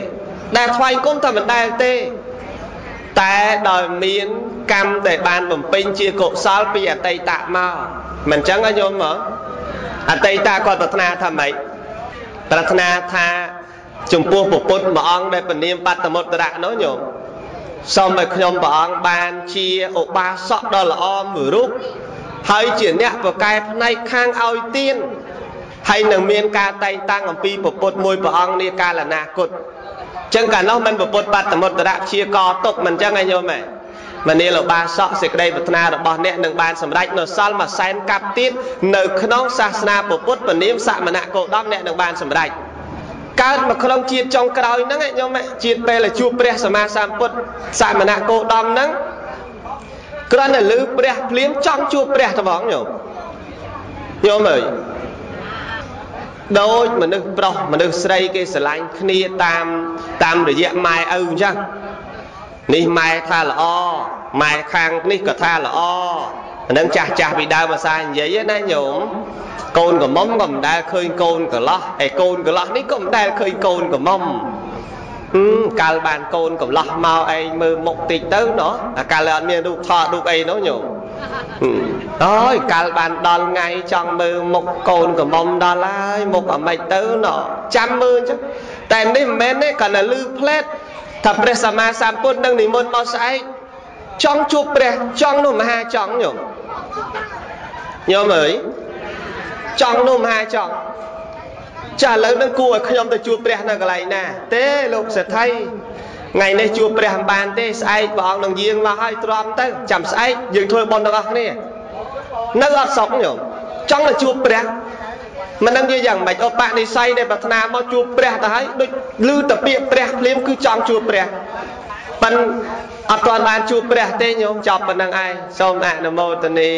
A: ដែលថ្វាយគុំថាមិនដែលទេ តែដោយមានកម្មដែលបានបំពេញជាកុសលពីអតីតមកមិនចឹងហ៎ញោមមកអតីតគាត់ប្រាថ្នាថាម៉េចប្រាថ្នាថាចំពោះពុទ្ធមួយអង្គដែលពនាមបត្តមុត្តរៈនោះញោមសូមឲ្យខ្ញុំព្រះអង្គបានជាឧបាសកដ៏ល្អមួយរូបហើយជាអ្នកប្រកែផ្នែកខាងឲ្យទៀនហើយនឹងមានការតែងតាំងអំពីពុទ្ធមួយព្រះអង្គនាកាលអនាគត ចឹងកាលនោះមិនពុទ្ធបត្តមុត្តរៈជាកទុកមិនចឹងឯងញោមឯងមនាលបាសកសេចក្តីប្រាថ្នារបស់អ្នកនឹងបានសម្រេចនៅសល់មួយសែនកាប់ទៀតនៅក្នុងសាសនាពុទ្ធពនាមសមណៈគោដមអ្នកនឹងបានសម្រេចកើតមកក្នុងជាតិចុងក្រោយហ្នឹងញោមជាតិពេលជួបព្រះសម្មាសម្ពុទ្ធសមណៈគោដមហ្នឹងគ្រាន់តែលឺព្រះភ្លាមចង់ជួបព្រះត្មងញោមញោមអើយ ដូចមនុស្សប្រុសមនុស្សស្រីគេស្រឡាញ់គ្នាតាមតាមរយៈម៉ែឪអញ្ចឹងនេះម៉ែថាល្អម៉ែខាងនេះក៏ថាល្អអានឹងចាស់ចាស់ពីដើមភាសានិយាយណាញោមកូនកំមុំក៏មិនដែលឃើញកូនកន្លោះហើយកូនកន្លោះនេះក៏មិនដែលឃើញកូនកំមុំកាលបានកូនកន្លោះមកឯងមើលមុខតិចទៅណោះអាកាលអត់មានរូបថតរូបអីនោះញោម អើយកាលបានដល់ថ្ងៃចង់មើលមុខកូនកំមុំដល់ហើយមុខអាម៉េចទៅណោះចាំមើលអញ្ចឹងតែនេះមិនមែនទេគាត់តែលឺផ្លែតថាព្រះសម្មាសម្ពុទ្ធនឹងនិមន្តមកស្អែកចង់ជួបព្រះចង់នោះមហាចង់ញោមញោមអើយចង់នោះមហាចង់ចាឥឡូវនឹងគួរឲ្យខ្ញុំទៅជួបព្រះនៅកន្លែងណា ទេលោកសេដ្ឋីថ្ងៃនេះជួបព្រះមិនបានទេស្អែកព្រះអង្គនឹងយាងមកឲ្យទ្រាំទៅចាំស្អែកយើងធ្វើបុណ្យទាំងអស់គ្នា នៅអត់សុខញោមចង់ទៅជួបព្រះមិនដឹងនិយាយយ៉ាងម៉េចឧបនិស្ស័យដែលប្រាថ្នាមកជួបព្រះទៅហើយដូចឮតែពាក្យព្រះភ្លាមគឺចង់ជួបព្រះប៉ិនអត់ទាន់បានជួបព្រះទេញោមចប់ប៉ុណ្្នឹងឯងសូមអនុមោទនា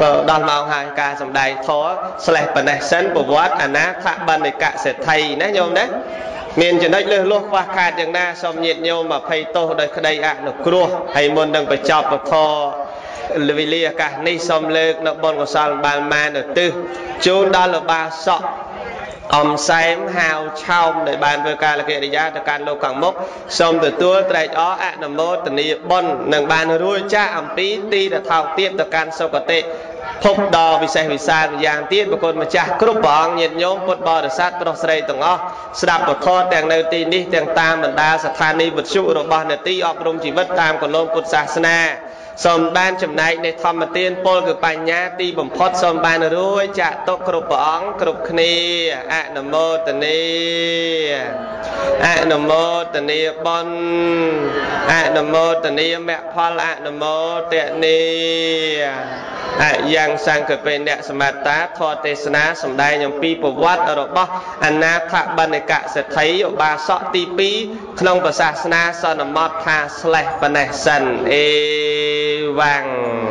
A: បើដល់ម៉ោងហើយការសំដែងធម៌ស្លេះប៉ុណ្ណេះសិនប្រវត្តិអនាថបណ្ឌិកសេដ្ឋីណាញោមណាមានចំណុចលើសលោះខ្វះខាតយ៉ាងណាសូមញាតញោមអភ័យទោសដោយក្តីអនុគ្រោះហើយមុននឹងបញ្ចប់ពធ វេលាឱកាសនេះសូមលើកនៅបុណ្យកុសលបានម៉ែនទិសជូនដល់លោកបាសក់អំសែមហាវឆោមដែលបានធ្វើការលកិរិយាទៅកាន់លោកខាងមុខសូមទទួលត្រេកអរអនុមោទនីបុណ្យនឹងបានរួចចាកអំពីទីរថោកទាបទៅកាន់សុគតិភពដ៏វិសេសវិសាលយ៉ាងទៀតប្រគុណម្ចាស់គ្រប់ព្រះអង្គញាតិញោមពុទ្ធបរិស័ទប្រុសស្រីទាំងអស់ស្ដាប់ពធទាំងនៅទីនេះទាំងតាមបណ្ដាស្ថានីយវិទ្យុរបស់នេតិអប់រំជីវិតតាមកលងពុទ្ធសាសនា សូមបានចំណែកនៃធម្មទានពលគឺបញ្ញាទីបំផុតសូមបានរួចចាក់ទុកគ្រប់ព្រះអង្គគ្រប់គ្នាអនុមោទនាអនុមោទនាបុណ្យអនុមោទនាមគ្គផលអនុមោទនាអយ៉ាងសង្កពេអ្នកសមត្តាធរទេសនាសម្ដែងអំពីប្រវត្តិរបស់អនាថបណ្ឌិកសិទ្ធិឧបាសកទី2ក្នុងសាសនាសន្មតថាស្លេះបណេះសិនអេ vàng